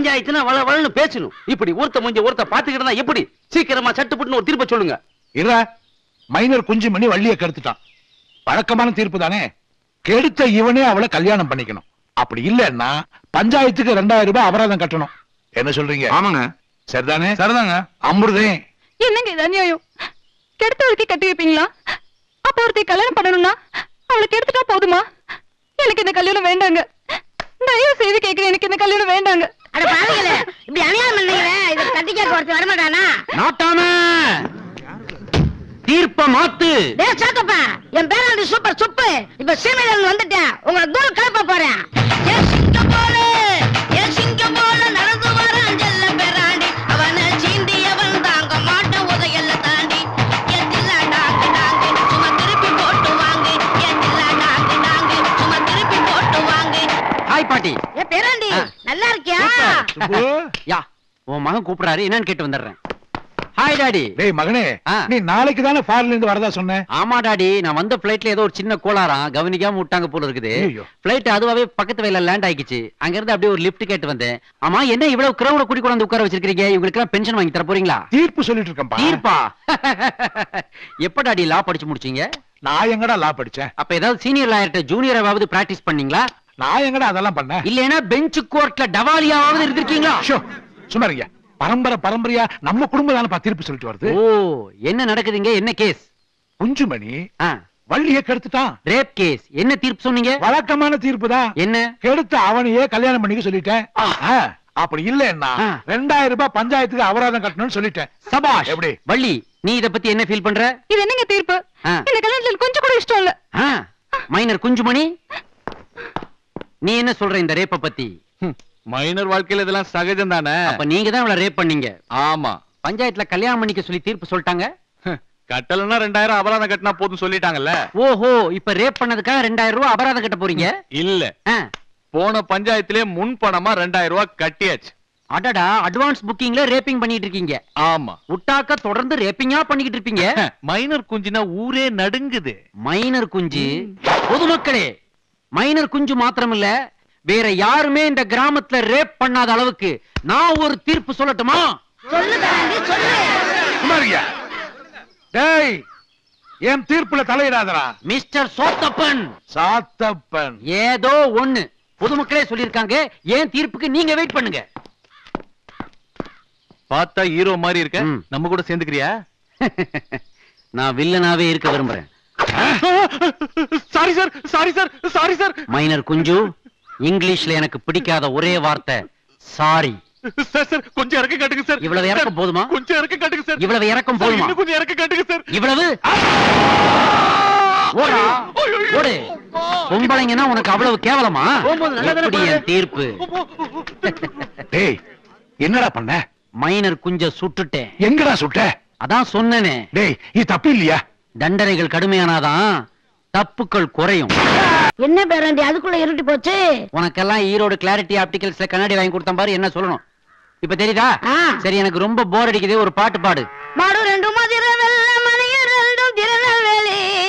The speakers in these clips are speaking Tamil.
பஞ்சாயத்துனா வள வளன்னு பேசணும். இப்படி ஒருத்த முடிஞ்ச ஒருத்த பாத்துக்கிட்டா எப்படி? சீக்கிரமா சட்டுப்புட்டுன்னு ஒரு தீர்ப்பை சொல்லுங்க. இருடா மைனர் குஞ்சு மணி வள்ளிய கெடுத்துட்டான். வழக்கமான தீர்ப்பு தானே? கெடுத்த இவனே அவளை கல்யாணம் பண்ணிக்கணும். அப்படி இல்லன்னா பஞ்சாயத்துக்கு ரெண்டாயிரம் ரூபாய் அபராதம் கட்டணும். என்ன சொல்றீங்க? ஆமாங்க. சரிதானே? சரிதாங்க. அமிர்தே. என்னங்க இது அநியாயம்? கெடுத்தவளுக்கே கட்டி வைப்பீங்களா? அப்ப ஒருத்தி கல்யாணம் பண்ணணும்னா அவளுக்கு எடுத்துட்டா போதுமா? எனக்கு இந்த கல்யாணம் வேண்டாங்க. தயவு செய்து கேக்குறேன் எனக்கு இந்த கல்யாணம் வேண்டாங்க. அட பாருங்களே இப்படி அநியாயம் பண்ணீங்களே இத கட்டி கேட்க ஒருத்தர் வரமாட்டானா? நாட்டாம. தீர்ப்ப மாத்து. டேய் சாக்கப்பா என் பேராண்டி சூப்பர் சுப்பு. இப்ப சீமையில இருந்து வந்துட்டேன். உங்களை தூரம் கிளப்ப போறேன். ஏ பாட்டி. ஏ பேராண்டி. நல்லா இருக்கியா? சுப்பு. யா உன் மகன் கூப்பிடுறாரு என்னன்னு கேட்டு வந்துடுறேன். ஹாய் டாடி டேய் மகனே. நீ நாளைக்கு தானே ஃபாரின்ல இருந்து வரதா சொன்ன? ஆமா டாடி நான் வந்த பிளைட்ல ஏதோ ஒரு சின்ன கோளாறாம் கவனிக்காம விட்டாங்க போல இருக்குது. பிளைட் அதுவாவே பக்கத்து வயல லேண்ட் ஆயிடுச்சு அங்க இருந்து அப்படியே ஒரு லிஃப்ட் கேட்டு வந்தேன். ஆமா என்ன இவ்வளவு கிரௌட கூட்டி கொண்டு வந்து உட்கார வச்சிருக்கீங்க இவங்களுக்கு எல்லாம் பென்ஷன் வாங்கி தர போறீங்களா? தீர்ப்பு சொல்லிட்டு இருக்கேன்பா தீர்ப்பா? எப்ப டாடி லா படிச்சு முடிச்சீங்க? நான் எங்கடா லா படிச்சேன்? அப்ப ஏதாவது சீனியர் லாயர்ட்ட ஜூனியராவது பிராக்டிஸ் பண்ணீங்களா? நான் எங்கடா அதெல்லாம் பண்ணேன் இல்லைன்னா பெஞ்ச் கோர்ட்ல டவாலியாவது இருந்திருக்கீங்களா? சும்மா இருங்க. பரம்பரை பரம்பரையா நம்ம குடும்பம் தானே தீர்ப்பு சொல்லிட்டு வருது? ஓ என்ன நடக்குதுங்க? என்ன கேஸ் குஞ்சுமணி வள்ளிய கெடுத்துட்டான். ரேப் கேஸ் என்ன தீர்ப்பு சொன்னீங்க? வழக்கமான தீர்ப்பு தான். என்ன? கெடுத்த அவனையே கல்யாணம் பண்ணிக்க சொல்லிட்டேன். அப்படி இல்லன்னா. ரெண்டாயிரம் ரூபாய் பஞ்சாயத்துக்கு அபராதம் கட்டணும்னு சொல்லிட்டேன். சபாஷ் எப்படி? வள்ளி நீ இத பத்தி என்ன ஃபீல் பண்ற? இது என்னங்க தீர்ப்பு. இந்த கல்யாணத்துல கொஞ்சம் கூட இஷ்டம் இல்ல. மைனர் குஞ்சுமணி? நீ என்ன சொல்ற இந்த ரேப்ப பத்தி? மைனர் வாழ்க்கையில இதெல்லாம் சகஜம் தானே? அப்ப நீங்க தான் இவள ரேப் பண்ணீங்க. ஆமா. பஞ்சாயத்துல கல்யாணம் பண்ணிக்க சொல்லி தீர்ப்பு சொல்லிட்டாங்க? கட்டலன்னா ரெண்டாயிரம் அபராதம் கட்டினா போதும் சொல்லிட்டாங்கல்ல? ஓஹோ இப்ப ரேப் பண்ணதுக்காக ரெண்டாயிரம் ரூபாய் அபராதம் கட்ட போறீங்க? இல்ல. போன பஞ்சாயத்திலே முன் பணமா ரெண்டாயிரம் ரூபாய் கட்டியாச்சு. அடடா அட்வான்ஸ் புக்கிங்ல ரேப்பிங் பண்ணிட்டு இருக்கீங்க. ஆமா. உட்டாக்க தொடர்ந்து ரேப்பிங்கா பண்ணிக்கிட்டு இருப்பீங்க. மைனர் குஞ்சுனா ஊரே நடுங்குது. மைனர் குஞ்சு. பொதுமக்களே மைனர் குஞ்சு மாத்திரமில்ல வேற யாருமே இந்த கிராமத்துல ரேப் பண்ணாத அளவுக்கு நான் ஒரு தீர்ப்பு சொல்லட்டுமா. டேய் என் தீர்ப்புல தலையிடாதடா. மிஸ்டர் சோத்தப்பன். சாத்தப்பன். ஏதோ ஒண்ணு. பொதுமக்களே சொல்லிருக்காங்க ஏன் தீர்ப்புக்கு நீங்க வெயிட் பண்ணுங்க. பார்த்தா ஹீரோ மாதிரி இருக்க. நம்ம கூட சேர்ந்துக்கிறியா? நான் வில்லனாவே இருக்க விரும்புறேன். Sorry sir sorry sir sorry sir minor Kunju இங்கிலீஷ்ல எனக்கு பிடிக்காத ஒரே வார்த்தை. சாரி சார் சார் கொஞ்சம் இறக்க காட்டுங்க சார் இவ்வளவு இறக்கம் போதுமா? கொஞ்சம் இறக்க காட்டுங்க சார் இவ்வளவு இறக்கம் போதுமா? கொஞ்சம் இறக்க காட்டுங்க சார் இவ்வளவு? ஓடா. ஓடு. பொம்பளைங்கன்னா உனக்கு அவ்வளவு கேவலமா? எப்படி என் தீர்ப்பு? டேய் என்னடா பண்ண? மைனர் குஞ்ச சுட்டுட்டேன். எங்கடா சுட்ட? அதான் சொன்னனே. டேய் இது தப்பு இல்லையா? தண்டனைகள் கடுமையானாதான் தப்புக்கள் குறையும். என்ன பேராண்டி அதுக்குள்ள இருட்டி போச்சு? உனக்கெல்லாம் ஈரோடு கிளாரிட்டி ஆப்டிகல்ஸ்ல கண்ணாடி வாங்கி கொடுத்த பாரு என்ன சொல்லணும். இப்ப தெரியுதா. சரி எனக்கு ரொம்ப போர் அடிக்குது ஒரு பாட்டு பாடு. மாடு ரெண்டும்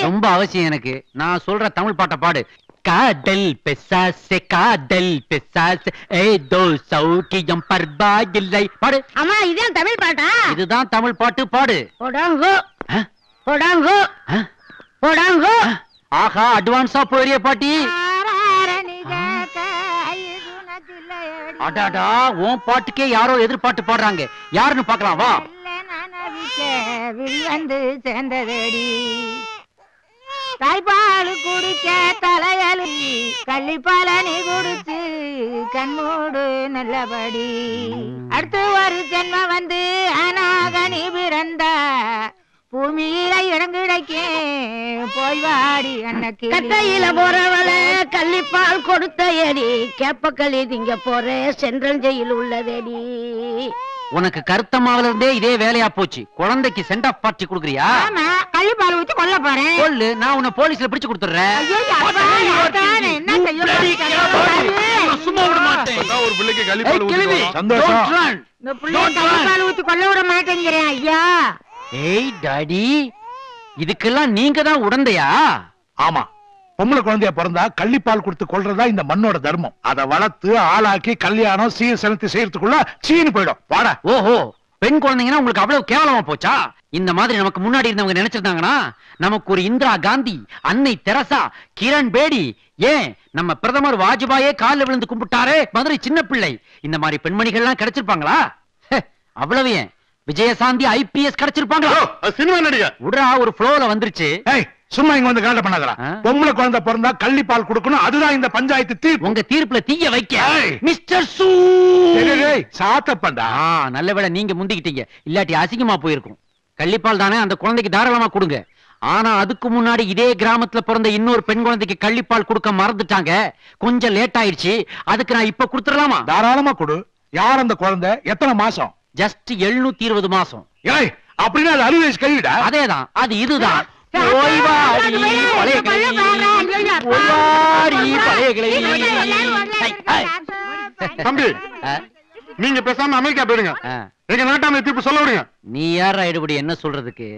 ரொம்ப அவசியம் எனக்கு. நான் சொல்ற தமிழ் பாட்டை பாடு. காதல் பெசாசே காதல் பெசாசே ஏதோ சௌக்கியம் பர்பா இல்லை. பாடு. அம்மா இதான் தமிழ் பாட்டா? இதுதான் தமிழ் பாட்டு பாடு. போடாங்கோ? போடாங்கோ. ஆஹா அட்வான்ஸா போறிய பாட்டி. அடாடா உன் பாட்டுக்கே யாரோ எதிர்பாட்டு பாடுறாங்க. யாருன்னு பார்க்கலாம் வா. வந்து சேர்ந்ததடி. தாய்ப்பால் குடிக்க தலையலி கள்ளிப்பாலனி குடிச்சு கண்மூடு நல்லபடி. அடுத்து ஒரு ஜென்மம் வந்து அனாகனி பிறந்தா பூமியில இடம் கிடைக்கும் போய் வாடி அன்னைக்கு கட்டையில போறவள கள்ளிப்பால் கொடுத்த எடி கேப்பக்களி திங்க போற சென்ட்ரல் ஜெயில் உள்ளதடி. உனக்கு கருத்தமாவில இருந்தே இதே வேலையா போச்சு. குழந்தைக்கு சென்ட் ஆஃப் பார்ட்டி கொடுக்குறியா? ஆமா கள்ளிப்பால் ஊத்தி கொல்ல போறேன் சொல்லு நான் உன்னை போலீஸ்ல பிடிச்சு கொடுத்துறேன் என்ன செய்ய சும்மா விட மாட்டேன். ஒரு பிள்ளைக்கு. சந்தோஷம். ஊத்தி கொல்ல விட மாட்டேங்கிறேன் ஐயா. ஏய் டாடி இதுக்கெல்லாம் நீங்க தான் உடந்தையா? ஆமா. பொம்பளை குழந்தைய பிறந்தா கள்ளிப்பால் கொடுத்து கொள்றதா இந்த மண்ணோட தர்மம். அதை வளர்த்து ஆளாக்கி கல்யாணம் சீர் செலுத்தி செய்யறதுக்குள்ள சீனு போயிடும். வாடா. ஓஹோ பெண் குழந்தைங்கன்னா உங்களுக்கு அவ்வளவு கேவலமா போச்சா? இந்த மாதிரி நமக்கு முன்னாடி இருந்தவங்க நினைச்சிருந்தாங்கன்னா நமக்கு ஒரு இந்திரா காந்தி அன்னை தெரசா கிரண் பேடி ஏன் நம்ம பிரதமர் வாஜ்பாயே காலில் விழுந்து கும்பிட்டாரே மதுரை சின்ன பிள்ளை. இந்த மாதிரி பெண்மணிகள்லாம் கிடைச்சிருப்பாங்களா? ஹே, அவ்வளவு ஏன்? விஜயசாந்தி ஐபிஎஸ் கிடைச்சிருப்பாங்களா? சினிமா நடிகர் விடுறா ஒரு ஃப்ளோல வந்துருச்சு. சும்மா இங்க வந்து கலாட்டம் பண்ணாதடா? பொம்பளை குழந்தை பிறந்தா கள்ளிப்பால் கொடுக்கணும் அதுதான் இந்த பஞ்சாயத்து தீர்ப்பு. உங்க தீர்ப்புல தீய வைக்க. மிஸ்டர் சூ. ஆ நல்ல வேளை நீங்க முந்திக்கிட்டீங்க. இல்லாட்டி அசிங்கமா போயிருக்கும். கள்ளிப்பால் தானே அந்த குழந்தைக்கு தாராளமா கொடுங்க. ஆனா அதுக்கு முன்னாடி இதே கிராமத்துல பிறந்த இன்னொரு பெண் குழந்தைக்கு கள்ளிப்பால் கொடுக்க மறந்துட்டாங்க. கொஞ்சம் லேட் ஆயிடுச்சு அதுக்கு நான் இப்ப கொடுத்துடலாமா? தாராளமா கொடு. யார் அந்த குழந்தை? எத்தனை மாசம்? ஜஸ்ட் எழுநூத்தி இருபது மாசம். ஏய் அப்படின்னா அது அறுபது வயசு அதேதான் அது இதுதான். பழைய பழைய கிளை. தம்பி நீங்க பேசாம அமெரிக்கா போயிடுங்க. ஆ. எங்க நாட்டாமை தீர்ப்பு சொல்ல விடுங்க. நீ யார் எடுபடி என்ன சொல்றதுக்கு?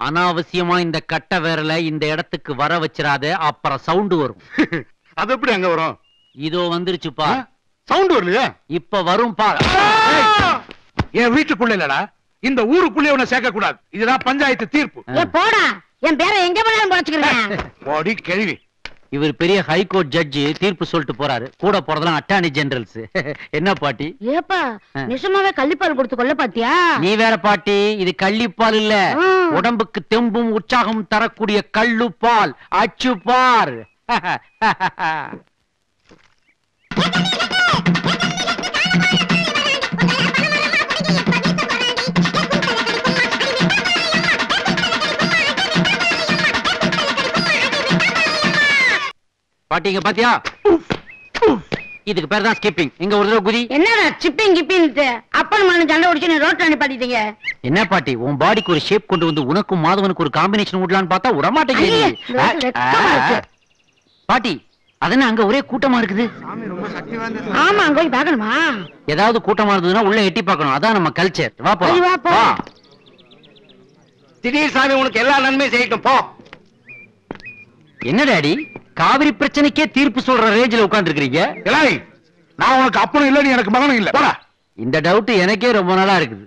அனாவசியமா இந்த கட்ட விரல இந்த இடத்துக்கு வர வச்சிராத அப்புறம் சவுண்ட் வரும். அது எப்படி அங்க வரும்? இதோ வந்துருச்சுப்பா. சவுண்ட் வரலையா? இப்ப வரும் பா என் வீட்டுக்குள்ள இல்லடா. இந்த ஊருக்குள்ளே உன்னை சேர்க்க கூடாது. இதுதான் பஞ்சாயத்து தீர்ப்பு. ஏ போடா. என் பேரை எங்க போனாலும் போச்சுக்கிறேன் போடி கேள்வி. இவர் பெரிய ஹைகோர்ட் ஜட்ஜி தீர்ப்பு சொல்லிட்டு போறாரு. கூட போறதெல்லாம் அட்டார்னி ஜெனரல்ஸ் என்ன பாட்டி? ஏப்பா. நிஜமாவே கள்ளிப்பால் கொடுத்து கொல்ல பாத்தியா? நீ வேற பாட்டி இது கள்ளிப்பால் இல்ல. உடம்புக்கு தெம்பும் உற்சாகம் தரக்கூடிய கள்ளுப்பால். அச்சு பார். பாட்டிங்க பாத்தியா? இதுக்கு பேர் தான் ஸ்கிப்பிங் இங்க ஒரு தடவை குதி. என்னடா சிப்பிங் கிப்பின்ட்டு அப்பன் மண்ணு சண்டை உடிச்சு நீ ரோட்ல நிப்பாட்டிட்டீங்க. என்ன பாட்டி உன் பாடிக்கு ஒரு ஷேப் கொண்டு வந்து உனக்கும் மாதவனுக்கு ஒரு காம்பினேஷன் விடலான்னு பார்த்தா ஐயே, வயசுல வெக்கமா இருக்கு. பாட்டி அதென்ன அங்க ஒரே கூட்டமா இருக்குது? ஆமா அங்க போய் பாக்கணுமா ஏதாவது கூட்டமா இருந்ததுன்னா உள்ள எட்டி பார்க்கணும். அதான் நம்ம கல்ச்சர் வா சரி, வா, போலாம் போ. வா. திடீர் சாமி உனக்கு எல்லா நன்மையும் செய்யட்டும். போ. என்ன டாடி? காவிரி பிரச்சனைக்கே தீர்ப்பு சொல்ற ரேஞ்சில உட்கார்ந்து இருக்கீங்க இலாய் நான் உனக்கு அப்பனும் இல்ல நீ எனக்கு மகனும் இல்ல. போடா. இந்த டவுட் எனக்கே ரொம்ப நாளா இருக்குது.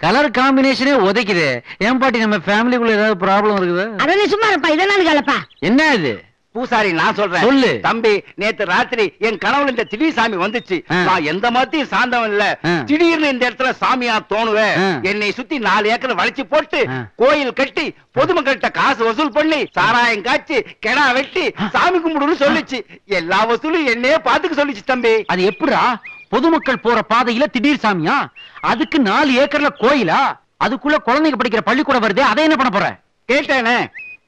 கலர் காம்பினேஷனே உதைக்குது ஏன் பாட்டி நம்ம ஃபேமிலிக்குள்ள ஏதாவது ப்ராப்ளம் இருக்குது? அத நீ சும்மா இருப்பா இதெல்லாம் கேளப்பா என்ன இது? பூசாரி நான் சொல்றேன். சொல்லு. தம்பி நேத்து ராத்திரி என் கனவுல இந்த திடீர் சாமி வந்துச்சு. நான் எந்த மதத்தையும் சார்ந்தவன் இல்ல. திடீர்னு இந்த இடத்துல சாமியா தோணுவேன். என்னை சுத்தி நாலு ஏக்கர் வளைச்சு போட்டு. கோயில் கட்டி பொதுமக்கள்கிட்ட காசு வசூல் பண்ணி சாராயம் காய்ச்சி கெடா வெட்டி சாமி கும்பிடுன்னு சொல்லுச்சு. எல்லா வசூலும் என்னையே பாத்துக்க சொல்லுச்சு தம்பி. அது எப்படிடா? பொதுமக்கள் போற பாதையில திடீர் சாமியா? அதுக்கு நாலு ஏக்கர்ல கோயிலா? அதுக்குள்ள குழந்தைங்க படிக்கிற பள்ளிக்கூடம் வருதே அதை என்ன பண்ண போற? கேட்டேனே.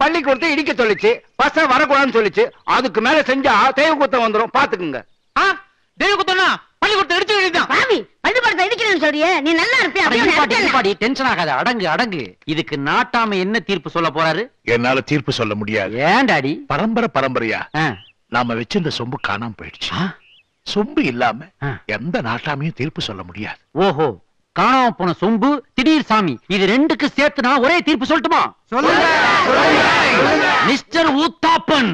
பள்ளிக்கூடத்தை இடிக்க சொல்லுச்சு பச வரக்கூடாதுன்னு சொல்லுச்சு. அதுக்கு மேல செஞ்சா குத்தம் வந்துரும். பாத்துக்குங்க. தெய்வ குத்தம்னா பள்ளிக்கூடத்தை எடுத்து எழுதிதான் பாவி பள்ளிக்கூடத்தை இடிக்கிறேன்னு சொல்றியே. நீ நல்லா இருப்பியா? அப்படியே இருப்பாடி நினைச்சேன். இருப்பாடி டென்ஷன் ஆகாத. அடங்கு அடங்கு. இதுக்கு நாட்டாம என்ன தீர்ப்பு சொல்ல போறாரு? என்னால தீர்ப்பு சொல்ல முடியாது. ஏன் டாடி? பரம்பரை பரம்பரையா? நாம வச்சிருந்த சொம்பு காணாம போயிடுச்சு. சொம்பு இல்லாம. எந்த நாட்டாமையும் தீர்ப்பு சொல்ல முடியாது. ஓஹோ. காணாம போன சொம்பு திடீர் சாமி. இது ரெண்டுக்கு சேர்த்து நான் ஒரே தீர்ப்பு சொல்லட்டுமா? மிஸ்டர் ஊத்தாப்பன்.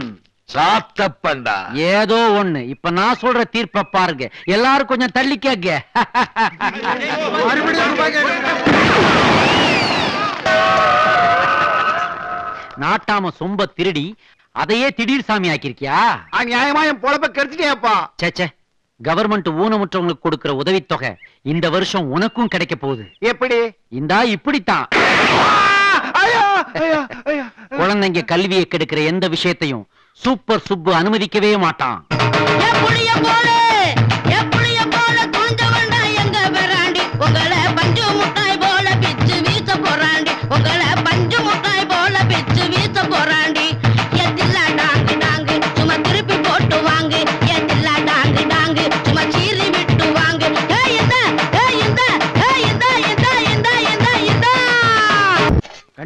சாத்தப்பண்டா ஏதோ ஒண்ணு. இப்ப நான் சொல்ற தீர்ப்ப பாருங்க. எல்லாரும் கொஞ்சம் தள்ளி கேக்க நாட்டாம சொம்ப திருடி அதையே திடீர் சாமி ஆக்கிருக்கியா நியாயமா என் பொழப்ப கெடுத்துட்டேப்பா சேச்சே கவர்மெண்ட் ஊனமுற்றவங்களுக்கு கொடுக்கிற உதவித்தொகை இந்த வருஷம் உனக்கும் கிடைக்க போகுது. எப்படி? இந்தா இப்படித்தான். ஐயா ஐயா ஐயா. குழந்தைங்க கல்வியை கெடுக்கிற எந்த விஷயத்தையும் சூப்பர் சுப்பு அனுமதிக்கவே மாட்டான்.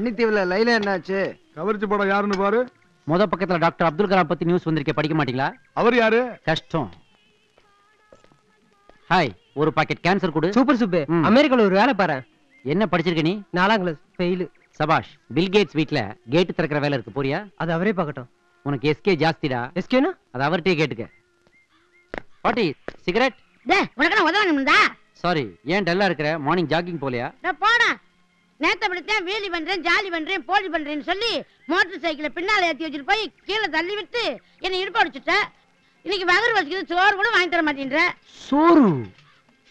கன்னித்தீவுல லைலா என்னாச்சு? கவர்ச்சி படம் யாருன்னு பாரு. முத பக்கத்துல டாக்டர் அப்துல் கலாம் பத்தி நியூஸ் வந்திருக்கே படிக்க மாட்டீங்களா? அவர் யாரு? கஷ்டம். ஹாய் ஒரு பாக்கெட் கேன்சர் கொடு. சூப்பர் சுப்பு. ம். அமெரிக்கால ஒரு வேலை பாரு. என்ன படிச்சிருக்க நீ? நாலாம் கிளாஸ் ஃபெயிலு சபாஷ் பில் கேட்ஸ் வீட்ல கேட் திறக்கிற வேலை இருக்கு போறியா? அது அவரே பார்க்கட்டும். உனக்கு எஸ்கே ஜாஸ்திடா. எஸ்கேனா அது அவர்கிட்டயே கேட்டுக்க. பாட்டி சிகரெட் டே உனக்கு உதவணும்டா. சாரி ஏன் டல்லா இருக்கிற? மார்னிங் ஜாகிங் போலையா? நான் போடா. நேத்த படித்தேன் வீலி பண்றேன் ஜாலி பண்றேன் போலி பண்றேன்னு சொல்லி மோட்டர் சைக்கிளை பின்னால ஏத்தி வச்சுட்டு போய் கீழே தள்ளி விட்டு என்னை இடுப்பு அடிச்சுட்ட இன்னைக்கு வகர் வச்சுக்கிது சோறு கூட வாங்கி தர மாட்டேன்ற. சோறு?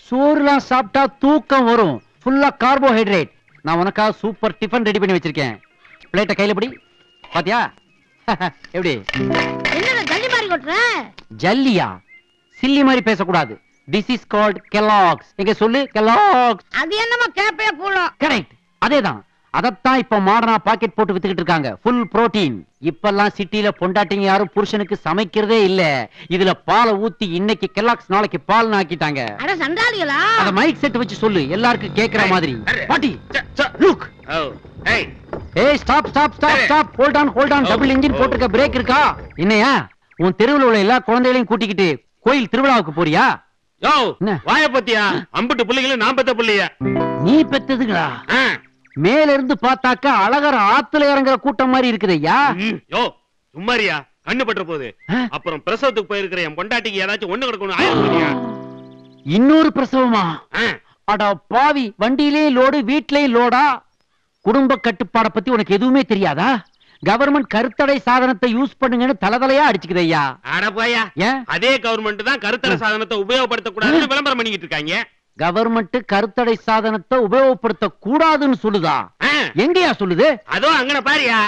சோறுலாம் சாப்பிட்டா தூக்கம் வரும். ஃபுல்லா கார்போஹைட்ரேட் நான் உனக்காக சூப்பர் டிஃபன் ரெடி பண்ணி வச்சிருக்கேன். பிளேட்டை கையில பிடி. பாத்தியா? எப்படி? என்னடா தள்ளி மாறி கொட்டுற? ஜல்லியா? சில்லி மாதிரி பேசக்கூடாது. திஸ் இஸ் கால்ட் கெலாக்ஸ் எங்க சொல்லு கெலாக்ஸ் அது என்னமோ கேப்பே கூடும் கரெக்ட் அதேதான். அதத்தான் இப்ப மாடர்னா பாக்கெட் போட்டு வித்துக்கிட்டு இருக்காங்க. ஃபுல் புரோட்டீன் இப்பெல்லாம் சிட்டில பொண்டாட்டிங்க யாரும் புருஷனுக்கு சமைக்கிறதே இல்ல. இதுல பாலை ஊத்தி இன்னைக்கு கெலாக்ஸ் நாளைக்கு பால் ஆக்கிட்டாங்க. அட சண்டாளிகளா? அத மைக் செட் வச்சு சொல்லு. எல்லாருக்கும் கேக்குற மாதிரி. பாட்டி. லுக் ஏய். Stop stop stop stop hold on hold on double engine போட்டுருக்க பிரேக் இருக்கா? என்னையா? உன் தெருவுல உள்ள எல்லா குழந்தைகளையும் கூட்டிக்கிட்டு கோயில் திருவிழாவுக்கு போறியா? யோ? வாய பத்தியா? அம்புட்டு புள்ளைகளும் நான் பெத்த புள்ளைய. நீ பெத்ததுங்களா? மேல இருந்து பார்த்தாக்க அழகர் ஆத்துல இறங்குற கூட்டம் மாதிரி இருக்குது ஐயா. யோ சும்மாரியா. கண்ணு பற்ற போகுது? அப்புறம் பிரசவத்துக்கு போயிருக்கிற என் பொண்டாட்டிக்கு ஏதாச்சும் ஒண்ணு கிடக்கணும்? இன்னொரு பிரசவமா. அடா பாவி வண்டியிலேயும் லோடு வீட்லயும் லோடா? குடும்ப கட்டுப்பாட பத்தி உனக்கு எதுவுமே தெரியாதா? கவர்மெண்ட் கருத்தடை சாதனத்தை யூஸ் பண்ணுங்கன்னு தலதலையா அடிச்சுக்குது ஐயா. அட போயா அதே கவர்மெண்ட் தான் கருத்தர சாதனத்தை உபயோகப்படுத்த கூடாதுன்னு விளம்பரம் பண்ணிக்கிட்டு இருக்காங்க. கவர்மெண்ட் கருத்தடை சாதனத்தை உபயோகப்படுத்த கூடாதுன்னு சொல்லுதா எங்கயா சொல்லுது? அதோ அங்கன பாரியா?